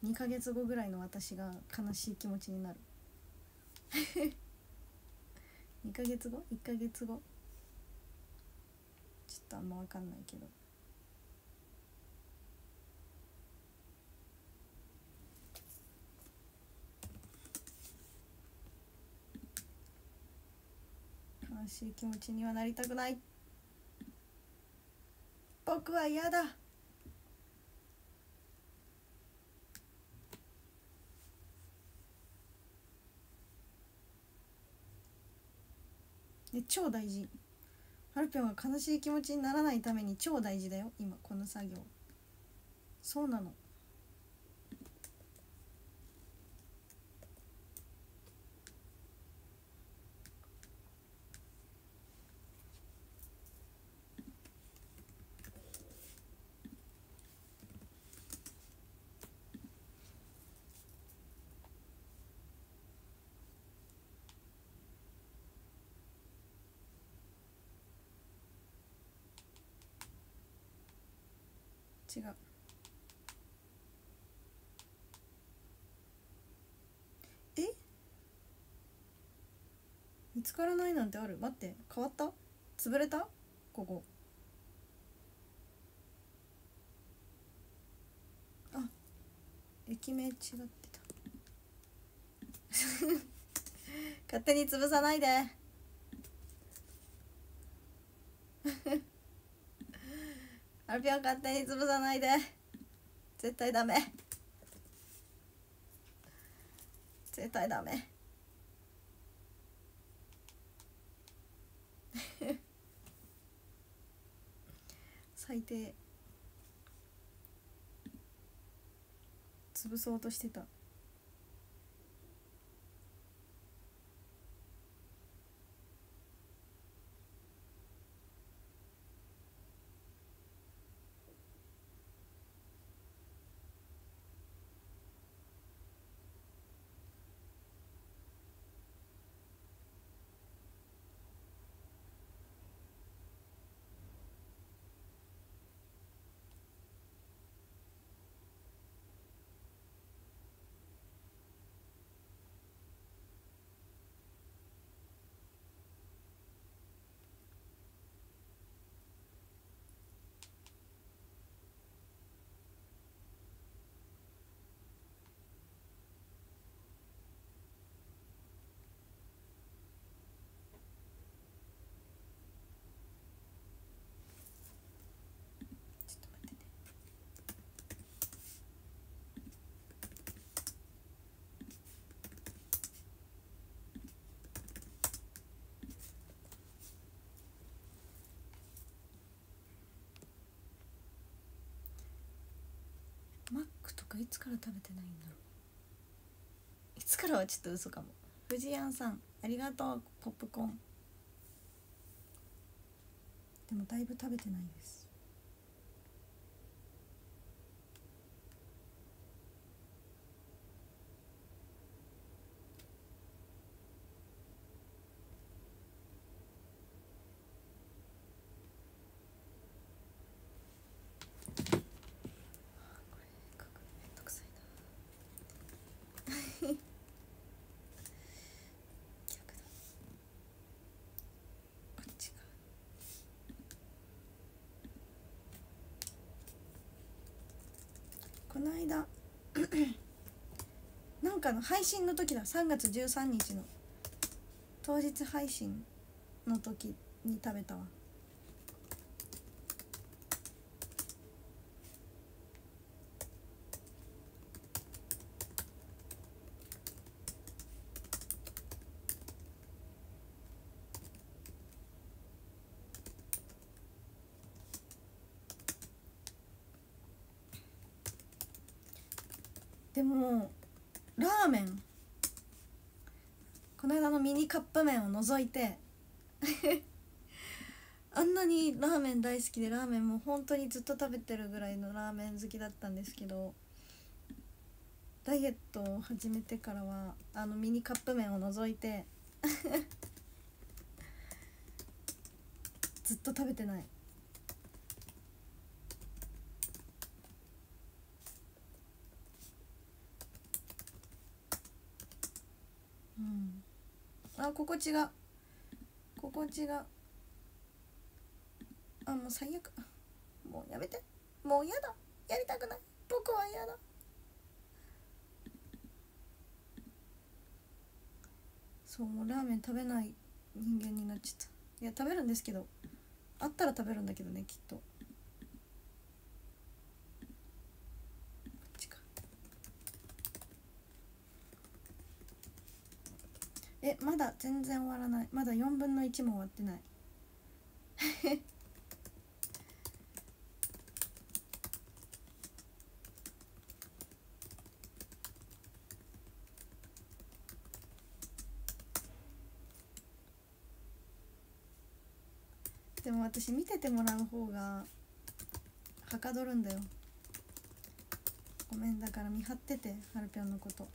2ヶ月後ぐらいの私が悲しい気持ちになる。[LAUGHS] 2ヶ月後 ?1 ヶ月後？ちょっとあんま分かんないけど。悲しい気持ちにはなりたくない。僕は嫌だ。で超大事。ハルピョンが悲しい気持ちにならないために超大事だよ今この作業。そうなの違うえ見つからないなんてある？待って変わった？潰れた？ここ。あ駅名違ってた。[LAUGHS] 勝手に潰さないで。[LAUGHS] アルピョン勝手に潰さないで。絶対ダメ。絶対ダメ。最低潰そうとしてた。かいつから食べてないんだろう。いつからはちょっと嘘かも。藤庵さんありがとうポップコーン。でもだいぶ食べてないです。この間 [COUGHS] なんかの配信の時だ3月13日の当日配信の時に食べたわでもラーメンこの間のミニカッ覗いて。[LAUGHS] あんなにラーメン大好きでラーメンも本当にずっと食べてるぐらいのラーメン好きだったんですけどダイエットを始めてからはあのミニカップ麺を除いて [LAUGHS] ずっと食べてない。あ心地が。心地が。あもう最悪。もうやめて。もうやだ。やりたくない。僕は嫌だ。そうもうラーメン食べない人間になっちゃった。いや食べるんですけど。あったら食べるんだけどねきっとこっちかえまだ全然終わらない。まだ4分の1も終わってない。でも私見ててもらう方がはかどるんだよ。ごめんだから見張っててはるぴょんのこと。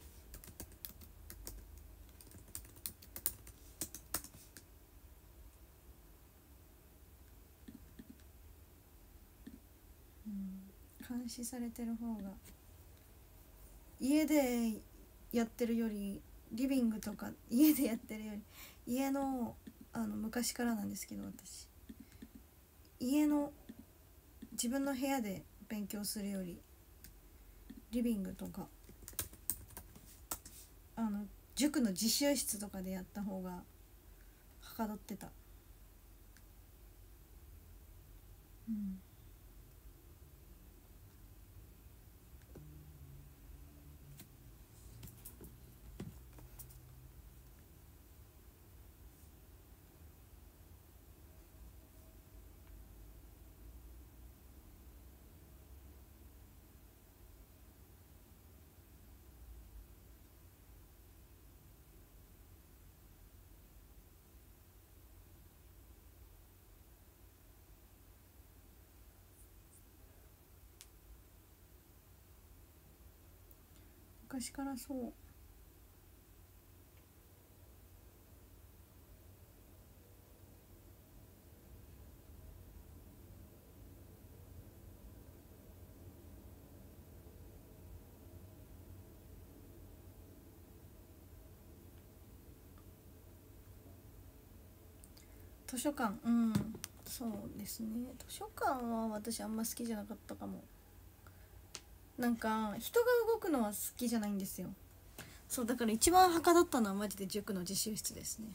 うん監視されてる方が。家でやってるよりリビングとか家でやってるより家のあの昔からなんですけど私。家の自分の部屋で勉強するよりリビングとかあの塾の自習室とかでやった方がはかどってた。うん。昔からそう。図書館うんそうですね。図書館は私あんま好きじゃなかったかも。なんか人が動くのは好きじゃないんですよ。そうだから一番はかどったのはマジで塾の自習室ですね。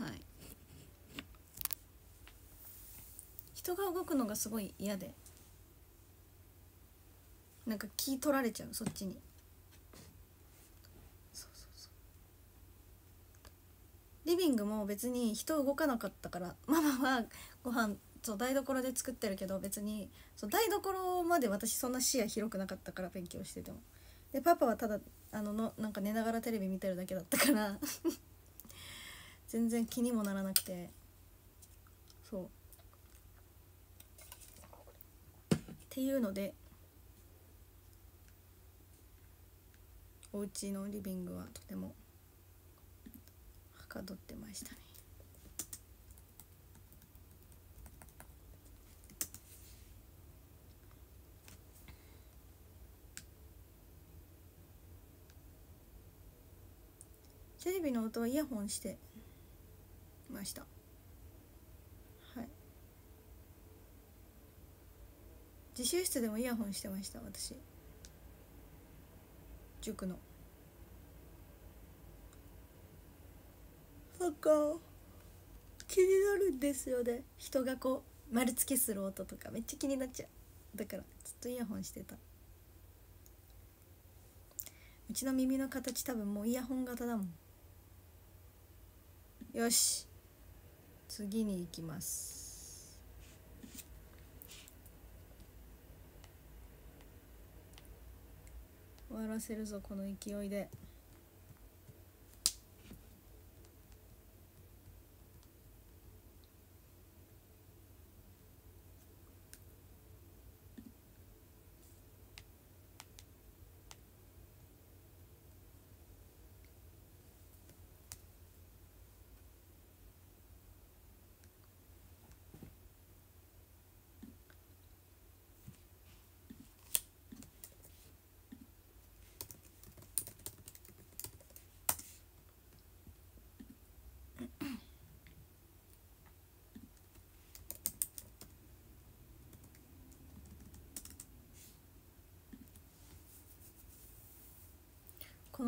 はい。人が動くのがすごい嫌で。なんか気取られちゃうそっちに。そうそうそう。リビングも別に人動かなかったからママはご飯そう台所で作ってるけど別にそう台所まで私そんな視野広くなかったから勉強してても。でパパはただあののなんか寝ながらテレビ見てるだけだったから。[LAUGHS] 全然気にもならなくて。そう。っていうのでお家のリビングはとてもはかどってましたね。テレビの音はイヤホンしてました。はい。自習室でもイヤホンしてました私。塾の。なんか気になるんですよね。人がこう丸つけする音とか。めっちゃ気になっちゃう。だからずっとイヤホンしてた。うちの耳の形多分もうイヤホン型だもん。よし次に行きます終わらせるぞこの勢いで。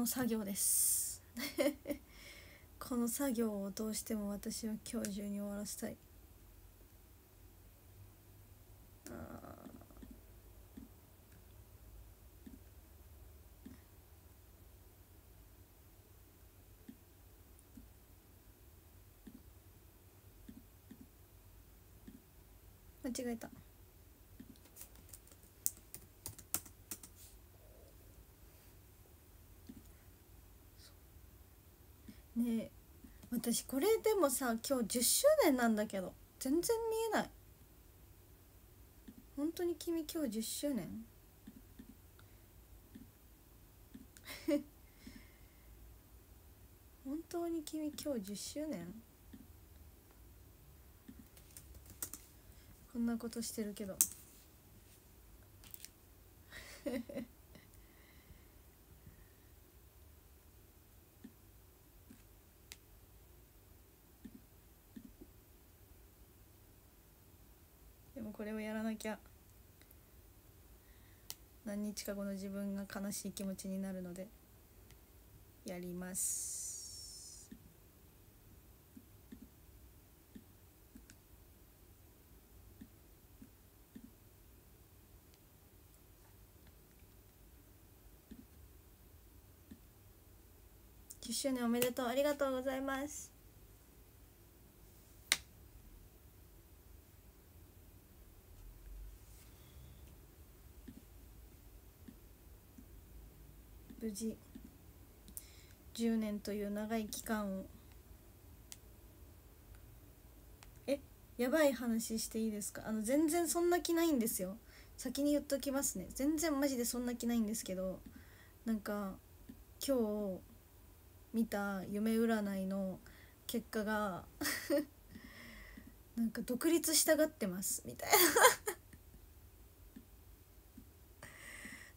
の作業です。[LAUGHS] この作業をどうしても私は今日中に終わらせたい。間違えた。ね。私これでもさ今日10周年なんだけど全然見えない。本当に君今日10周年？[LAUGHS] 本当に君今日10周年？こんなことしてるけど。もこれをやらなきゃ何日か後の自分が悲しい気持ちになるのでやります。10周年おめでとうありがとうございます。無事10年という長い期間を。えやばい話していいですか？あの全然そんな気ないんですよ。先に言っときますね。全然マジでそんな気ないんですけどなんか今日見た夢占いの結果が [LAUGHS] なんか独立したがってますみたいな。[LAUGHS]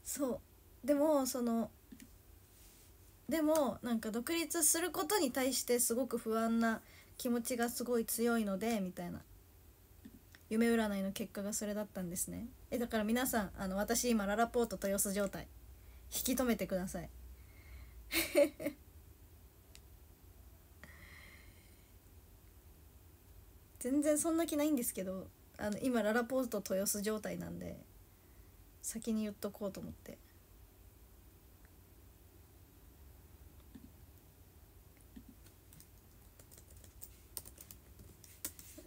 そう。でもそのでもなんか独立することに対してすごく不安な気持ちがすごい強いのでみたいな。夢占いの結果がそれだったんですね。えだから皆さんあの私今ララポート豊洲状態引き止めてください。[LAUGHS] 全然そんな気ないんですけどあの今ララポート豊洲状態なんで先に言っとこうと思って。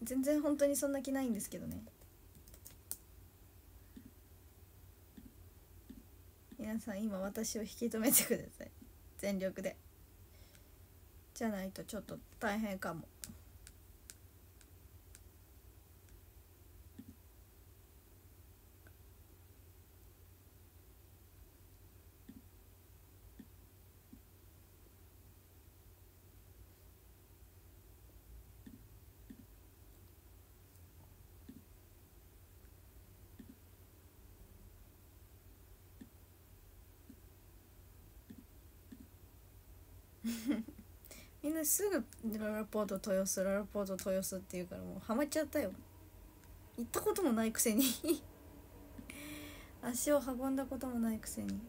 全然本当にそんな気ないんですけどね。皆さん今私を引き止めてください。全力で。じゃないとちょっと大変かも。すぐララポート豊洲ララポート豊洲って言うからもうハマっちゃったよ。行ったこともないくせに。[LAUGHS] 足を運んだこともないくせに。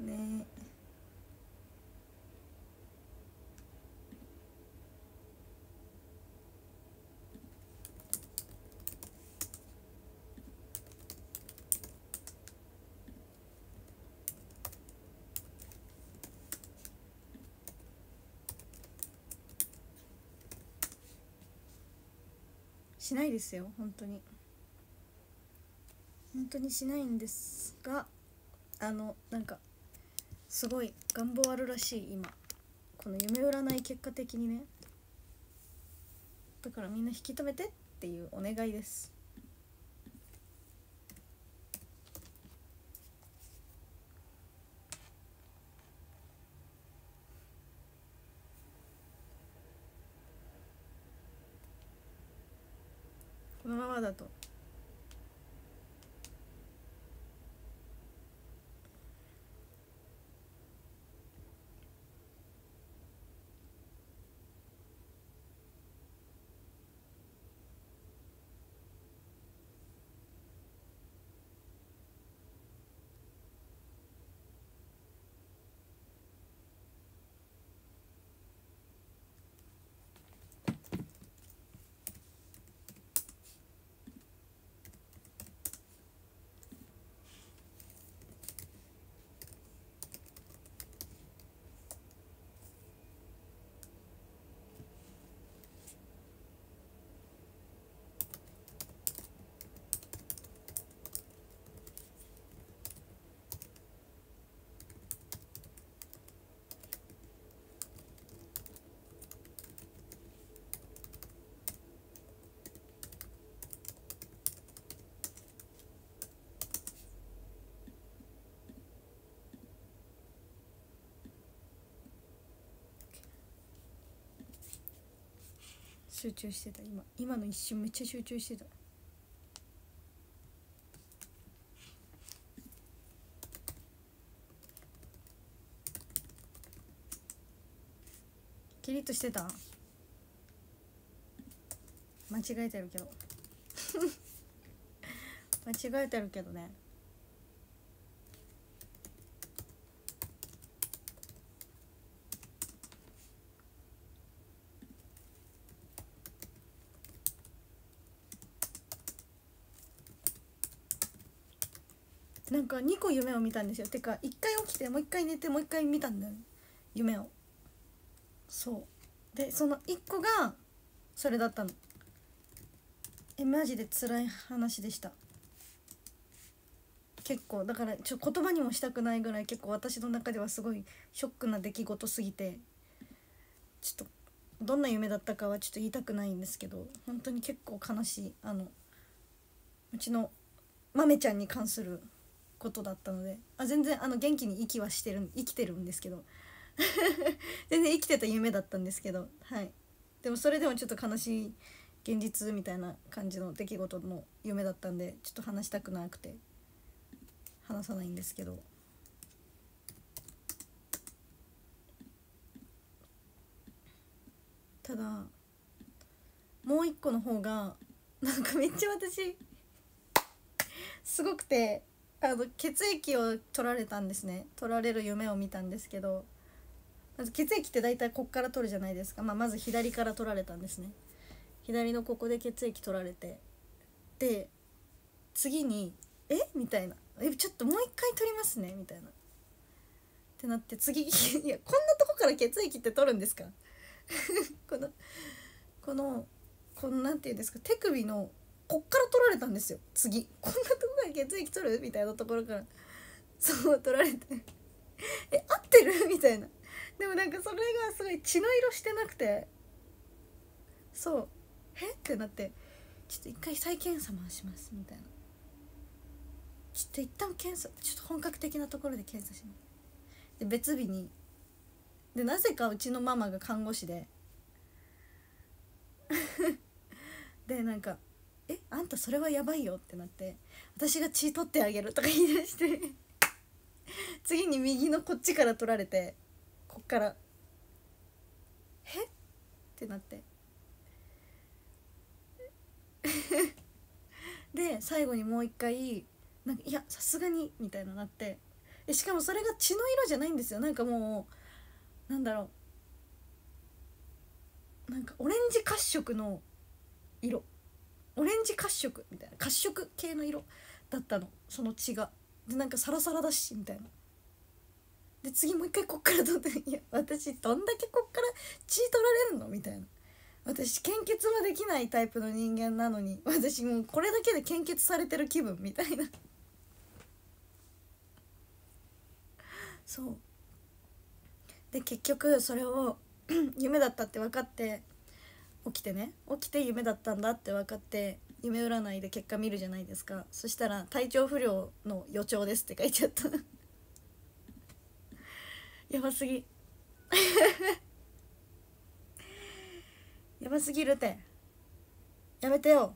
ねえ。しないですよ本当に。本当にしないんですがあのなんかすごい願望あるらしい今。この夢占い結果的にね。だからみんな引き止めてっていうお願いです。ままだと集中してた。今今の一瞬めっちゃ集中してた。キリッとしてた？間違えてるけど。[LAUGHS] 間違えてるけどね。2個夢を見たんですよ。てか1回起きてもう1回寝てもう1回見たんだよ。夢を。そう。でその1個がそれだったの。えマジで辛い話でした。結構。だからちょ言葉にもしたくないぐらい結構私の中ではすごいショックな出来事すぎてちょっとどんな夢だったかはちょっと言いたくないんですけど本当に結構悲しい。あのうちの豆ちゃんに関することだったのであ全然あの元気に息はしてる生きてるんですけど。[LAUGHS] 全然生きてた夢だったんですけどはい。でもそれでもちょっと悲しい現実みたいな感じの出来事の夢だったんでちょっと話したくなくて話さないんですけど。ただもう一個の方がなんかめっちゃ私すごくてあの血液を取られたんですね。取られる夢を見たんですけどまず血液って大体こっから取るじゃないですか、まあ、まず左から取られたんですね。左のここで血液取られてで次に「え？みたいな「えちょっともう一回取りますね」みたいな。ってなって次 [LAUGHS] いやこんなとこから血液って取るんですか？[LAUGHS] このこのこのなんていうんですか？手首のこっから取られたんですよ。次。こんなとこから血液取る？みたいなところから。そう取られて。[LAUGHS] え合ってる？みたいな。でもなんかそれがすごい血の色してなくて。そう。え？ってなって。ちょっと一回再検査回しますみたいな。ちょっと一旦検査。ちょっと本格的なところで検査します。で別日に。でなぜかうちのママが看護師で。[LAUGHS] でなんかえあんたそれはやばいよ」ってなって「私が血取ってあげる」とか言い出して [LAUGHS] 次に右のこっちから取られてこっからえ？ってなって。[LAUGHS] で最後にもう一回なんかいやさすがにみたいななって。えしかもそれが血の色じゃないんですよ。なんかもうなんだろう。なんかオレンジ褐色の色。オレンジ褐色みたいな褐色系の色だったの。その血が。でなんかサラサラだしみたいな。で次もう一回こっから取って [LAUGHS] いや私どんだけこっから血取られるのみたいな。私献血はできないタイプの人間なのに私もうこれだけで献血されてる気分みたいな。そう。で結局それを [CLEARS THROAT] 夢だったって分かって起きてね起きて夢だったんだって分かって夢占いで結果見るじゃないですか。そしたら「体調不良の予兆です」って書いちゃった。[LAUGHS] やばすぎ。[LAUGHS] やばすぎるって。やめてよ。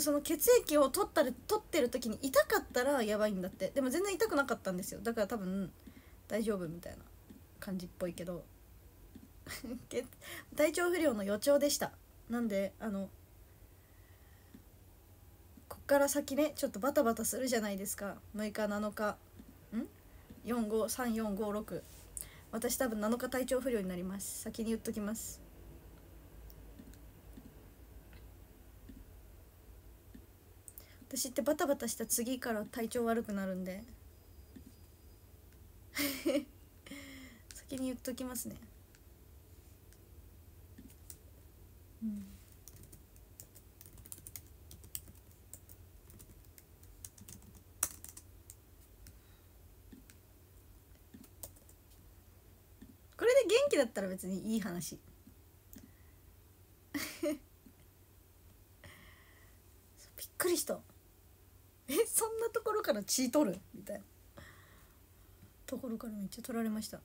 その血液を取ったり取ってる時に痛かったらやばいんだって。でも全然痛くなかったんですよ。だから多分大丈夫みたいな感じっぽいけど。[LAUGHS] 体調不良の予兆でした。なんであのこっから先ねちょっとバタバタするじゃないですか。6日7日。ん？453456私多分7日体調不良になります。先に言っときます。私ってバタバタした次から体調悪くなるんで。[LAUGHS] 先に言っときますね。うん。これで元気だったら別にいい話。[LAUGHS] びっくりした。えそんなところから血取る？みたいな。ところからめっちゃ取られました。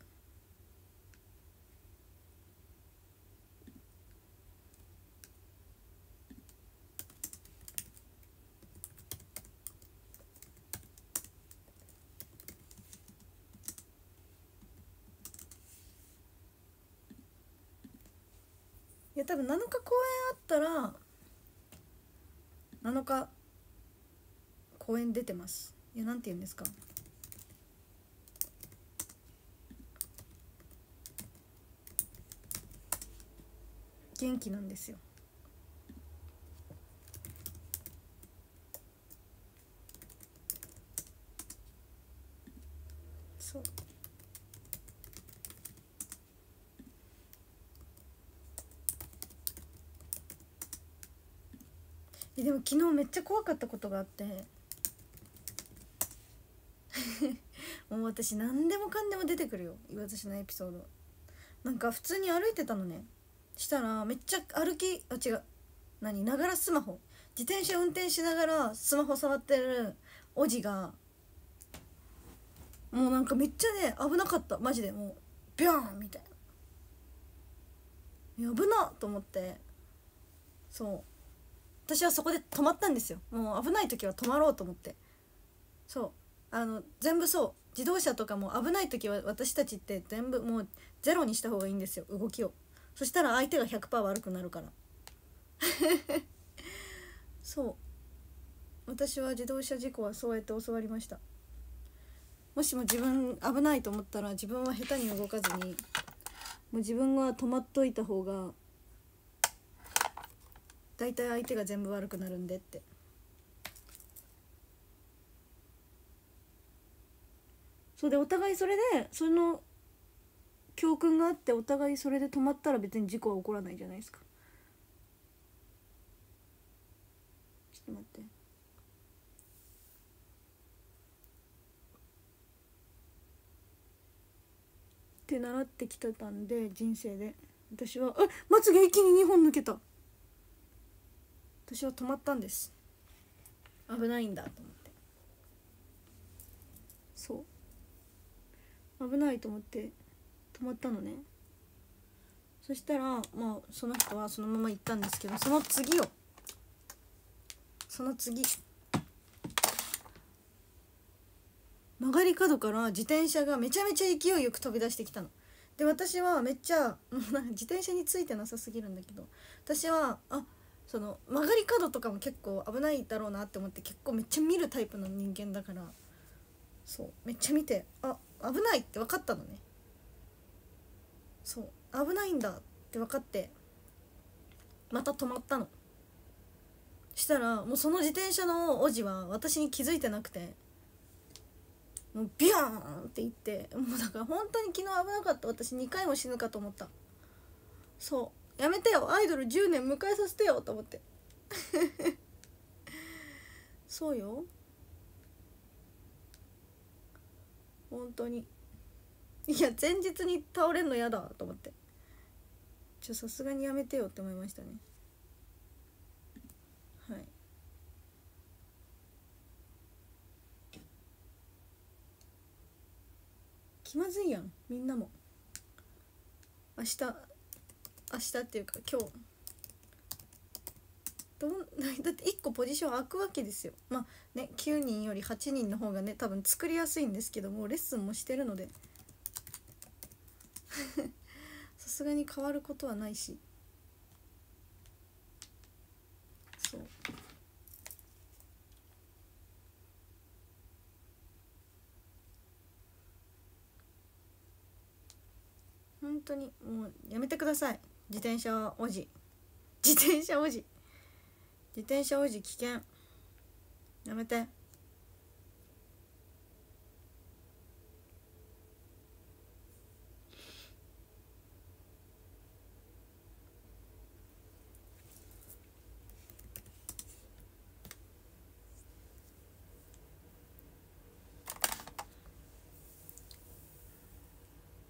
いや多分7日公演あったら7日公演出てます。いやなんて言うんですか。元気なんですよ。そう。えでも昨日めっちゃ怖かったことがあって。もう私何でもかんでも出てくるよ私のエピソード。なんか普通に歩いてたのね。したらめっちゃ歩きあ違う。何？ながらスマホ。自転車運転しながらスマホ触ってるおじがもうなんかめっちゃね危なかった。マジで。もうビョーンみたいな。危なと思って。そう。私はそこで止まったんですよ。もう危ない時は止まろうと思って。そう。あの全部そう自動車とかも危ない時は私たちって全部もうゼロにした方がいいんですよ動きを。そしたら相手が100%悪くなるから。[LAUGHS] そう。私は自動車事故はそうやって教わりました。もしも自分危ないと思ったら自分は下手に動かずにもう自分が止まっといた方が大体相手が全部悪くなるんでって。そうでお互いそれでその教訓があってお互いそれで止まったら別に事故は起こらないじゃないですか。ちょっと待って。って習ってきてたんで人生で。私はあまつげ一気に2本抜けた。私は止まったんです。危ないんだと思って。そう。危ないと思って止まったのねそしたらまあその人はそのまま行ったんですけどその次をその次曲がり角から自転車がめちゃめちゃ勢いよく飛び出してきたの。で私はめっちゃうん [LAUGHS] 自転車についてなさすぎるんだけど私はあその曲がり角とかも結構危ないだろうなって思って結構めっちゃ見るタイプの人間だからそう。めっちゃ見てあ危ないって分かったのね。そう。危ないんだって分かってまた止まったの。したらもうその自転車のおじは私に気づいてなくてもうビューンって言ってもうだから本当に昨日危なかった。私2回も死ぬかと思った。そう。やめてよ。アイドル10年迎えさせてよと思って。[LAUGHS] そうよ。本当に。いや前日に倒れんの嫌だと思って。ちょさすがにやめてよって思いましたね。はい。気まずいやんみんなも。明日明日っていうか今日。どん [LAUGHS] だって1個ポジション空くわけですよ。まあね9人より8人の方がね多分作りやすいんですけどもレッスンもしてるので。[LAUGHS] さすがに変わることはないし。そう。本当にもうやめてください。自転車おじ自転車おじ自転車おじ危険。やめて。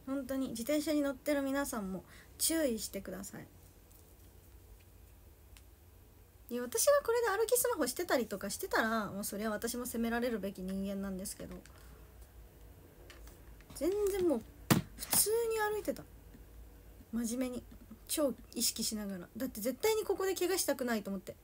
本当に自転車に乗ってる皆さんも注意してください。いや私がこれで歩きスマホしてたりとかしてたらもうそれは私も責められるべき人間なんですけど。全然もう普通に歩いてた。真面目に。超意識しながら。だって絶対にここで怪我したくないと思って。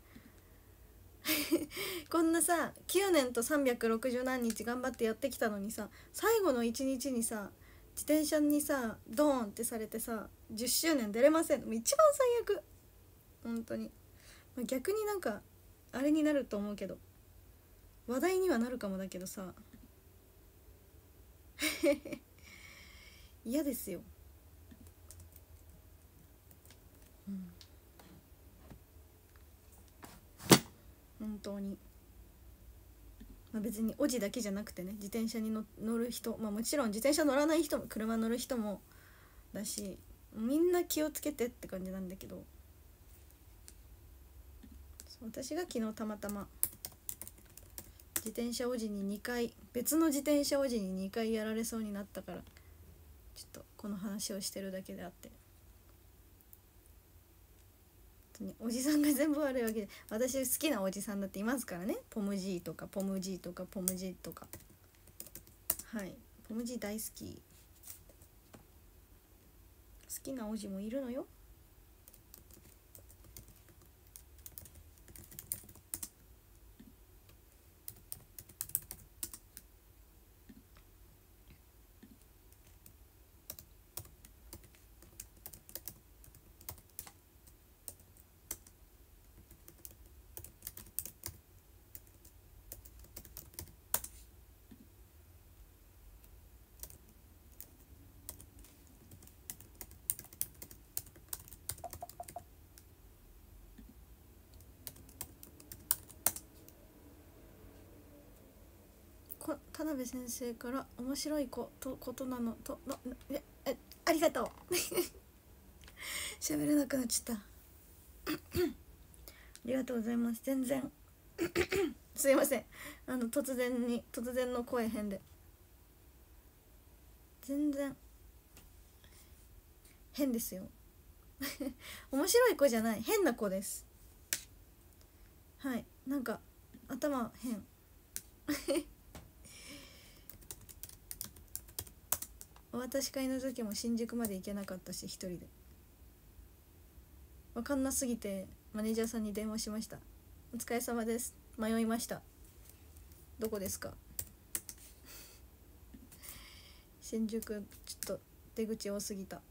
[LAUGHS] こんなさ9年と360何日頑張ってやってきたのにさ最後の1日にさ自転車にさドーンってされてさ10周年出れません。もう一番最悪。本当に。まあ逆になんかあれになると思うけど話題にはなるかもだけどさ [LAUGHS] 嫌ですよ、うん、本当に。まあ、別におじだけじゃなくてね自転車に乗る人、まあ、もちろん自転車乗らない人も車乗る人もだしみんな気をつけてって感じなんだけど。私が昨日たまたま自転車おじに2回別の自転車おじに2回やられそうになったからちょっとこの話をしてるだけであって。おじさんが全部悪いわけで私好きなおじさんだっていますからね。ポムジーとかポムジーとかポムジーとか。はい。ポムジー大好き。好きなおじもいるのよこ田辺先生から面白いことことなのとのええありがとう。[LAUGHS] 喋れなくなっちゃった。[COUGHS] ありがとうございます。全然。[COUGHS] すいません。あの突然に突然の声変で。全然。変ですよ。[LAUGHS] 面白い子じゃない。変な子です。はい。なんか頭変。お渡し会の時も新宿まで行けなかったし一人で。分かんなすぎてマネージャーさんに電話しました「お疲れ様です。迷いました。どこですか？[LAUGHS] 新宿ちょっと出口多すぎた。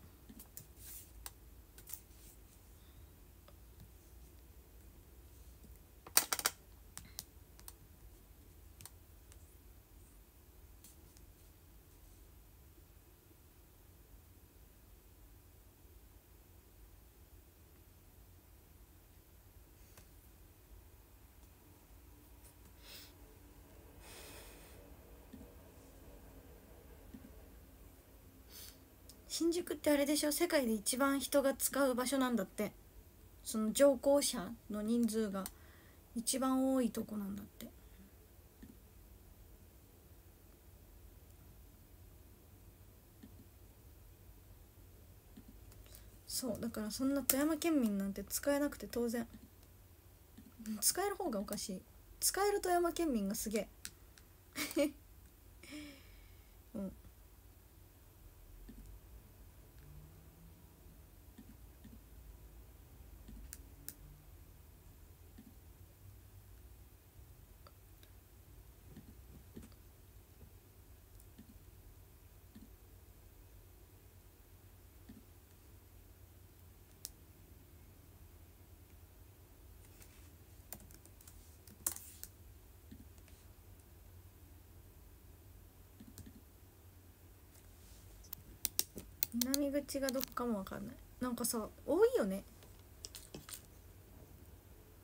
新宿ってあれでしょ？世界で一番人が使う場所なんだって。その乗降者の人数が一番多いとこなんだって。そうだからそんな富山県民なんて使えなくて当然。使える方がおかしい。使える富山県民がすげえ。[LAUGHS] うん。南口がどこかもわかんない。なんかさ多いよね。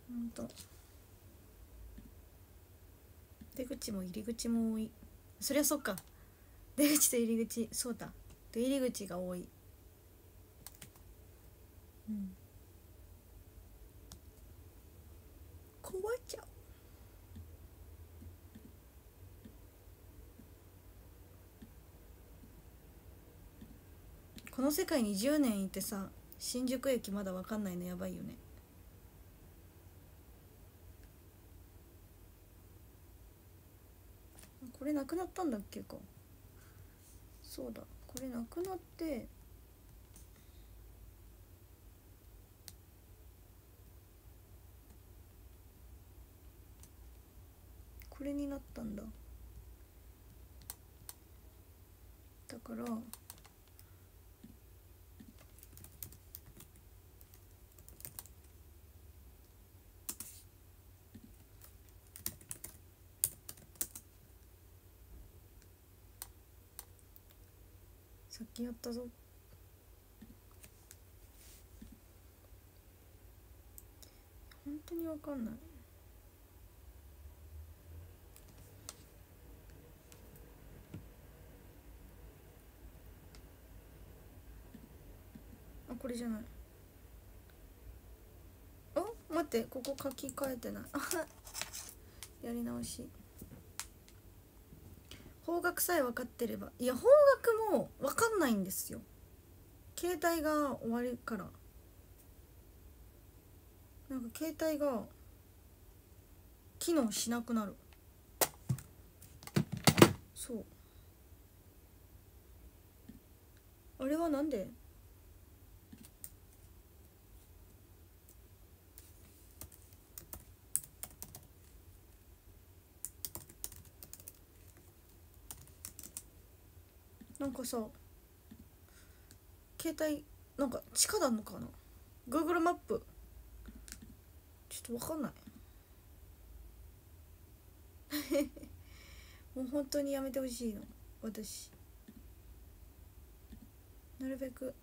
ほんと。出口も入り口も多い。そりゃそっか。出口と入り口そうだ。出入り口が多い。うん困っちゃうここの世界に10年いてさ新宿駅まだ分かんないのやばいよね。これなくなったんだっけか。そうだ。これなくなってこれになったんだ。だからさっきやったぞ。本当にわかんない。あこれじゃない。あ待ってここ書き換えてない。[LAUGHS] やり直し。方角さえ分かってればいや方角も分かんないんですよ。携帯が終わるから。なんか携帯が機能しなくなる。そう。あれはなんで？かさ携帯なんか地下なのかな？Google マップちょっと分かんない。[LAUGHS] もう本当にやめてほしいの私。なるべく。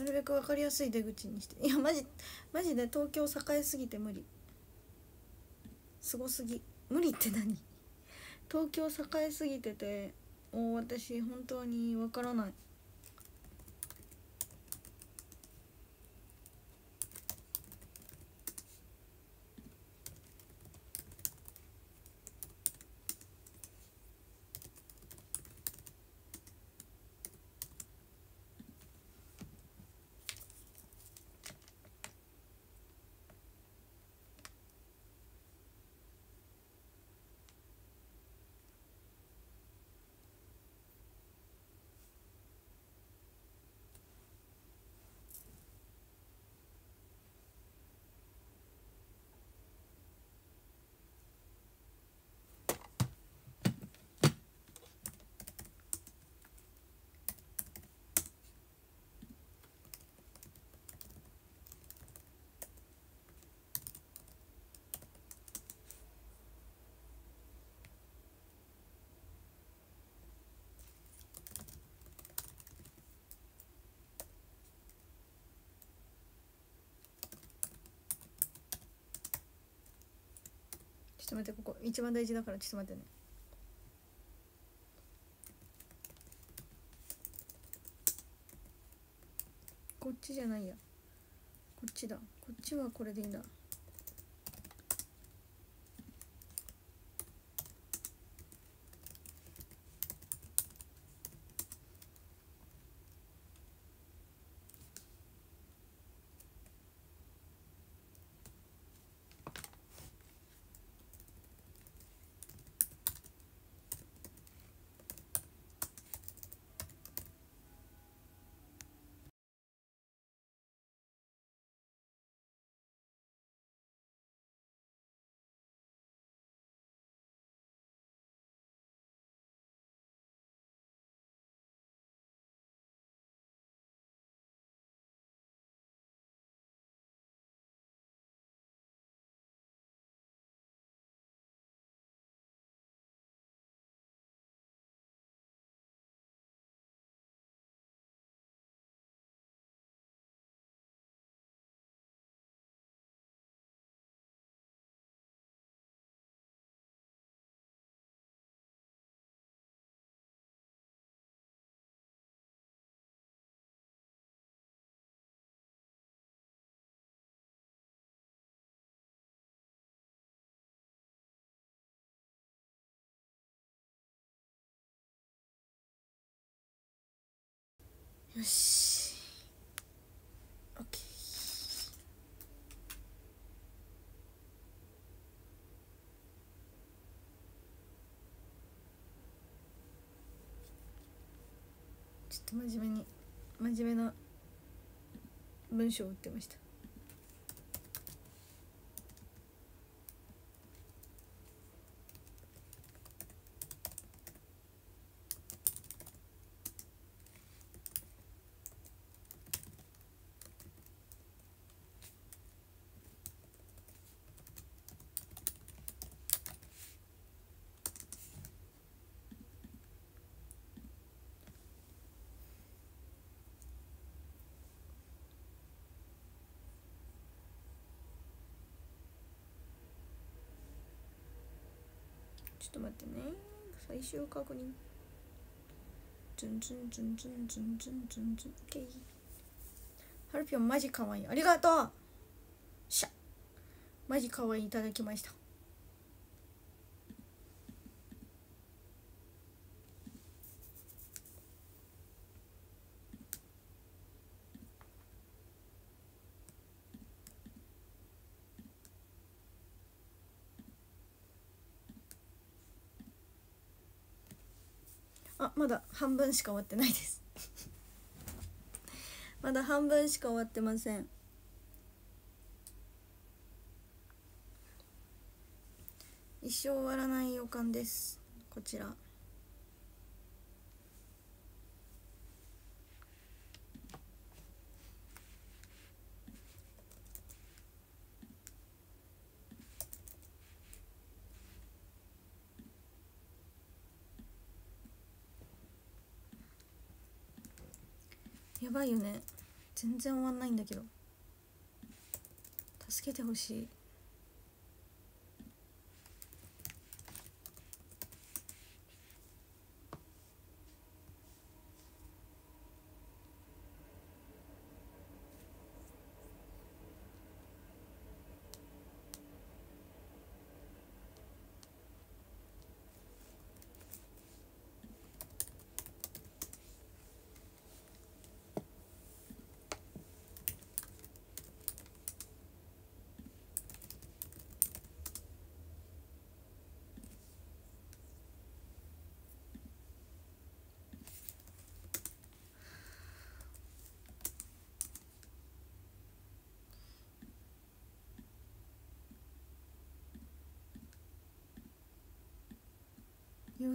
なるべく分かりやすい出口にして。いやマジマジで東京栄えすぎて無理。すごすぎ。無理って何？東京栄えすぎててもう私本当に分からない。ょっと待ってここ一番大事だからちょっと待ってね。こっちじゃないや。こっちだ。こっちはこれでいいんだ。よし。OK ちょっと真面目に真面目な文章を打ってましたちょっと待ってね最終確認。ズンズンズンズンズンズンズン。ズン OK ハルピョンマジ可愛い。ありがとう。しゃマジ可愛い。いただきましたあまだ半分しか終わってないです。[LAUGHS] まだ半分しか終わってません。一生終わらない予感です。こちら。やばいよね。全然終わんないんだけど。助けてほしい。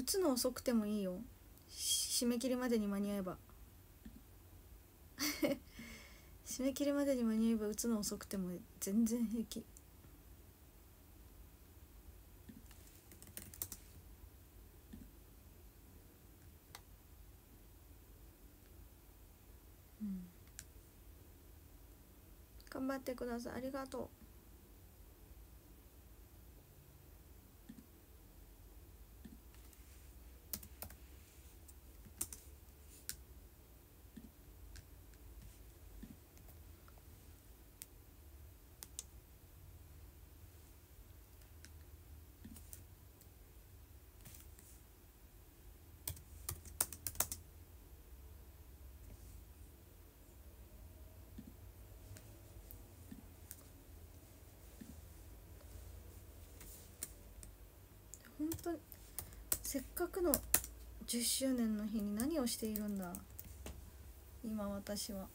打つの遅くてもいいよ。締め切りまでに間に合えば。[LAUGHS] 締め切りまでに間に合えば打つの遅くても全然平気。うん。頑張ってください。ありがとう当にせっかくの10周年の日に何をしているんだ？今私は。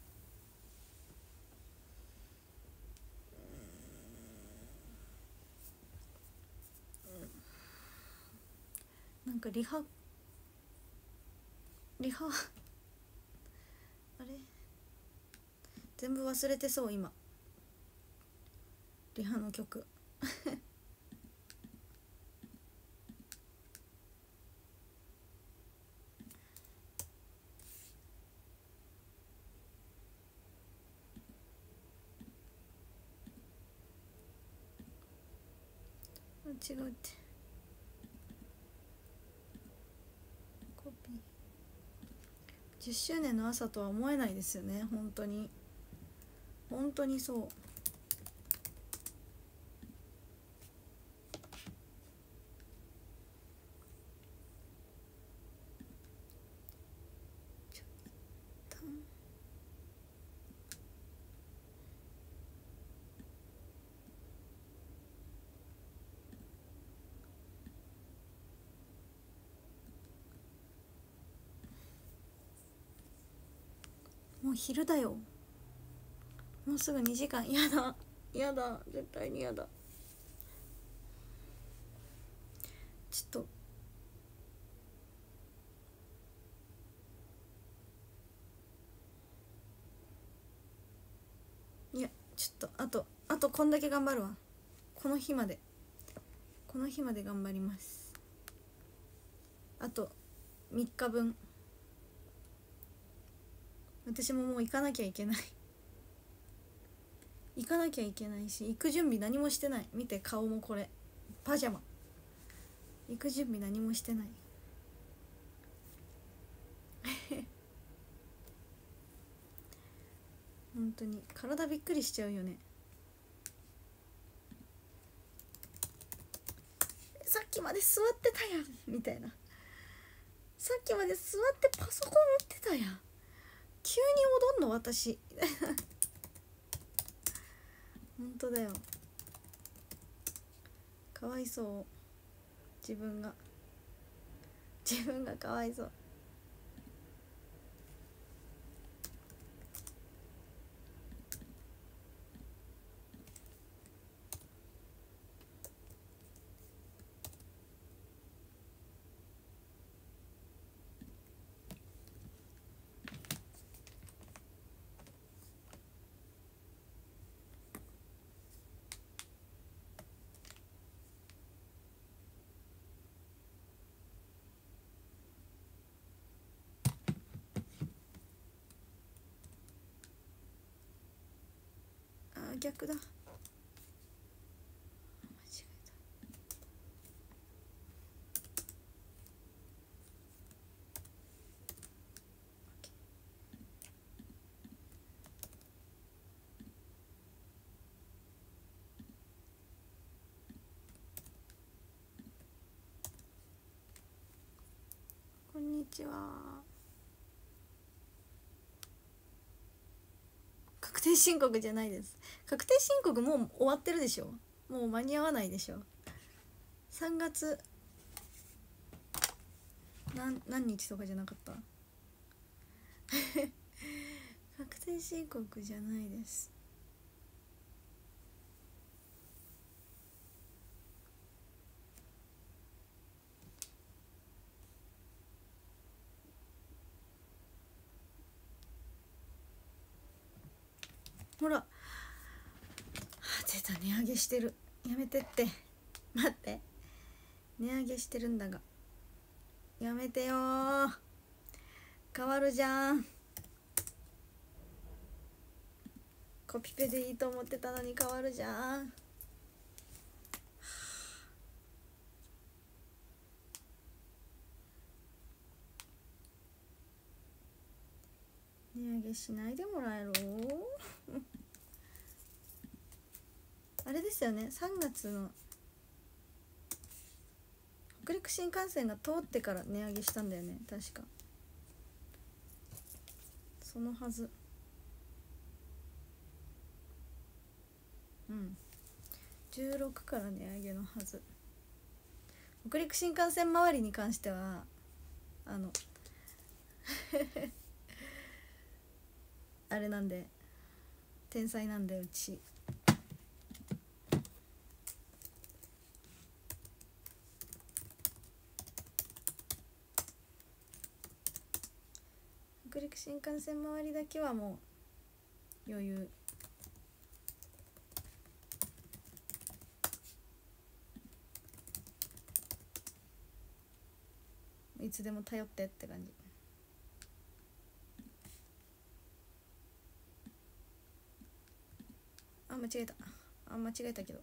なんかリハリハ？あれ？全部忘れてそう今。リハの曲。違うって。コピー。10周年の朝とは思えないですよね本当に。本当にそう。昼だよ。もうすぐ2時間。やだ。やだ。絶対にやだ。ちょっと。いやちょっと。あとあとこんだけ頑張るわ。この日まで。この日まで頑張ります。あと3日分。私ももう行かなきゃいけない。行かなきゃいけないし行く準備何もしてない。見て顔もこれ。パジャマ。行く準備何もしてない。[LAUGHS] 本当に。体びっくりしちゃうよね。さっきまで座ってたやん。みたいな。さっきまで座ってパソコン打ってたやん。急に踊んの私。[LAUGHS] 本当だよ。かわいそう。自分が。自分がかわいそう。逆だ。間違えた。こんにちは確定申告じゃないです。確定申告もう終わってるでしょ。もう間に合わないでしょ。3月何何日とかじゃなかった？[LAUGHS] 確定申告じゃないです。ほら。出た。値上げしてる。やめてって。待って。値上げしてるんだが。やめてよ変わるじゃん。コピペでいいと思ってたのに変わるじゃん。値上げしないでもらえろ [LAUGHS] あれですよね3月の北陸新幹線が通ってから値上げしたんだよね確か。そのはず。うん。16から値上げのはず。北陸新幹線周りに関してはあの [LAUGHS] あれなんで天才なんでうち。北陸新幹線周りだけはもう余裕。いつでも頼ってって感じ。間違えた。あ間違えたけど。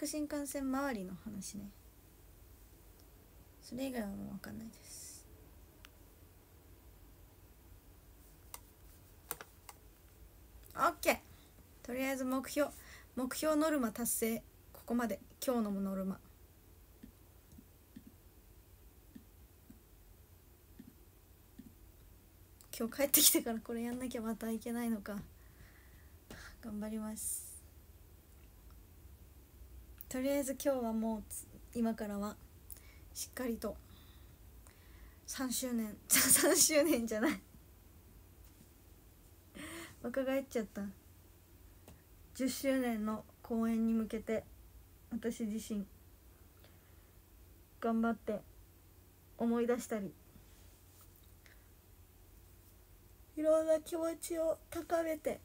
陸新幹線周りの話ね。それ以外はもう分かんないです。オッケー。とりあえず目標。目標ノルマ達成。ここまで。今日のノルマ。今日帰ってきてからこれやんなきゃまたいけないのか。頑張ります。とりあえず今日はもう今からはしっかりと。3周年。[LAUGHS] 3周年じゃない。[LAUGHS] 若返っちゃった。10周年の公演に向けて私自身頑張って思い出したり。いろんな気持ちを高めて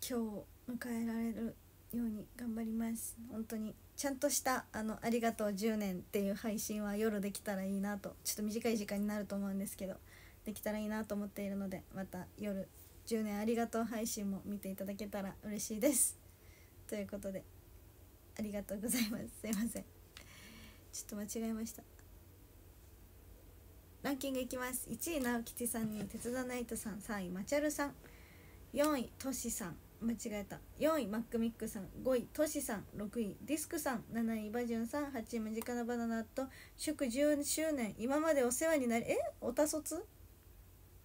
今日を迎えられるように頑張ります。本当にちゃんとしたあの「ありがとう10年」っていう配信は夜できたらいいなとちょっと短い時間になると思うんですけどできたらいいなと思っているのでまた夜10年ありがとう配信も見ていただけたら嬉しいです。ということでありがとうございます。すいません。ちょっと間違えました。ランキングいきます。1位直吉さん2位鉄田ナイトさん。3位まちゃるさん。4位としさん。間違えた。4位マックミックさん。5位トシさん。6位ディスクさん。7位バジュンさん。8位マジカナバナナと祝10周年。今までお世話になりえ？おたそつ？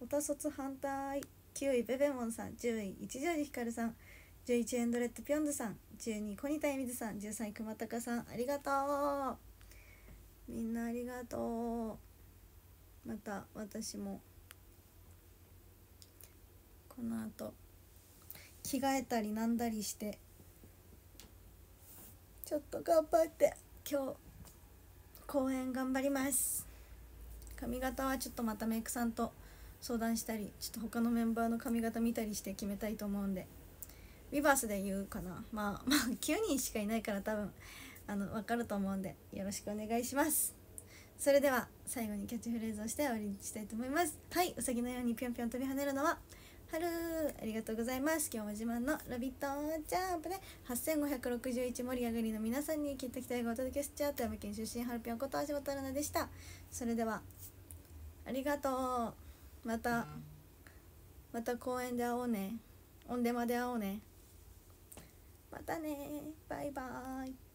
おたそつ反対。9位ベベモンさん。10位一条寺ひかるさん。11位エンドレッドピョンズさん。12位コニタイミズさん。13位熊高さん。ありがとう。みんなありがとう。また私も。この後。着替えたりなんだりして。ちょっと頑張って。今日公演頑張ります。髪型はちょっとまたメイクさんと相談したりちょっと他のメンバーの髪型見たりして決めたいと思うんで。ウィバースで言うかな。まあ [LAUGHS] まあ9人しかいないから多分あの分かると思うんでよろしくお願いします。それでは最後にキャッチフレーズをして終わりにしたいと思います。はいうさぎのようにぴょんぴょん飛び跳ねるのは「春ありがとうございます。今日も自慢の「ラビットジャンプ」で8561盛り上がりの皆さんに聞いてきたいがお届けしちゃう富山県出身ハルピョンこと橋本アナでした。それではありがとう。またまた公園で会おうね。オンデマで会おうね。またね。バイバイ。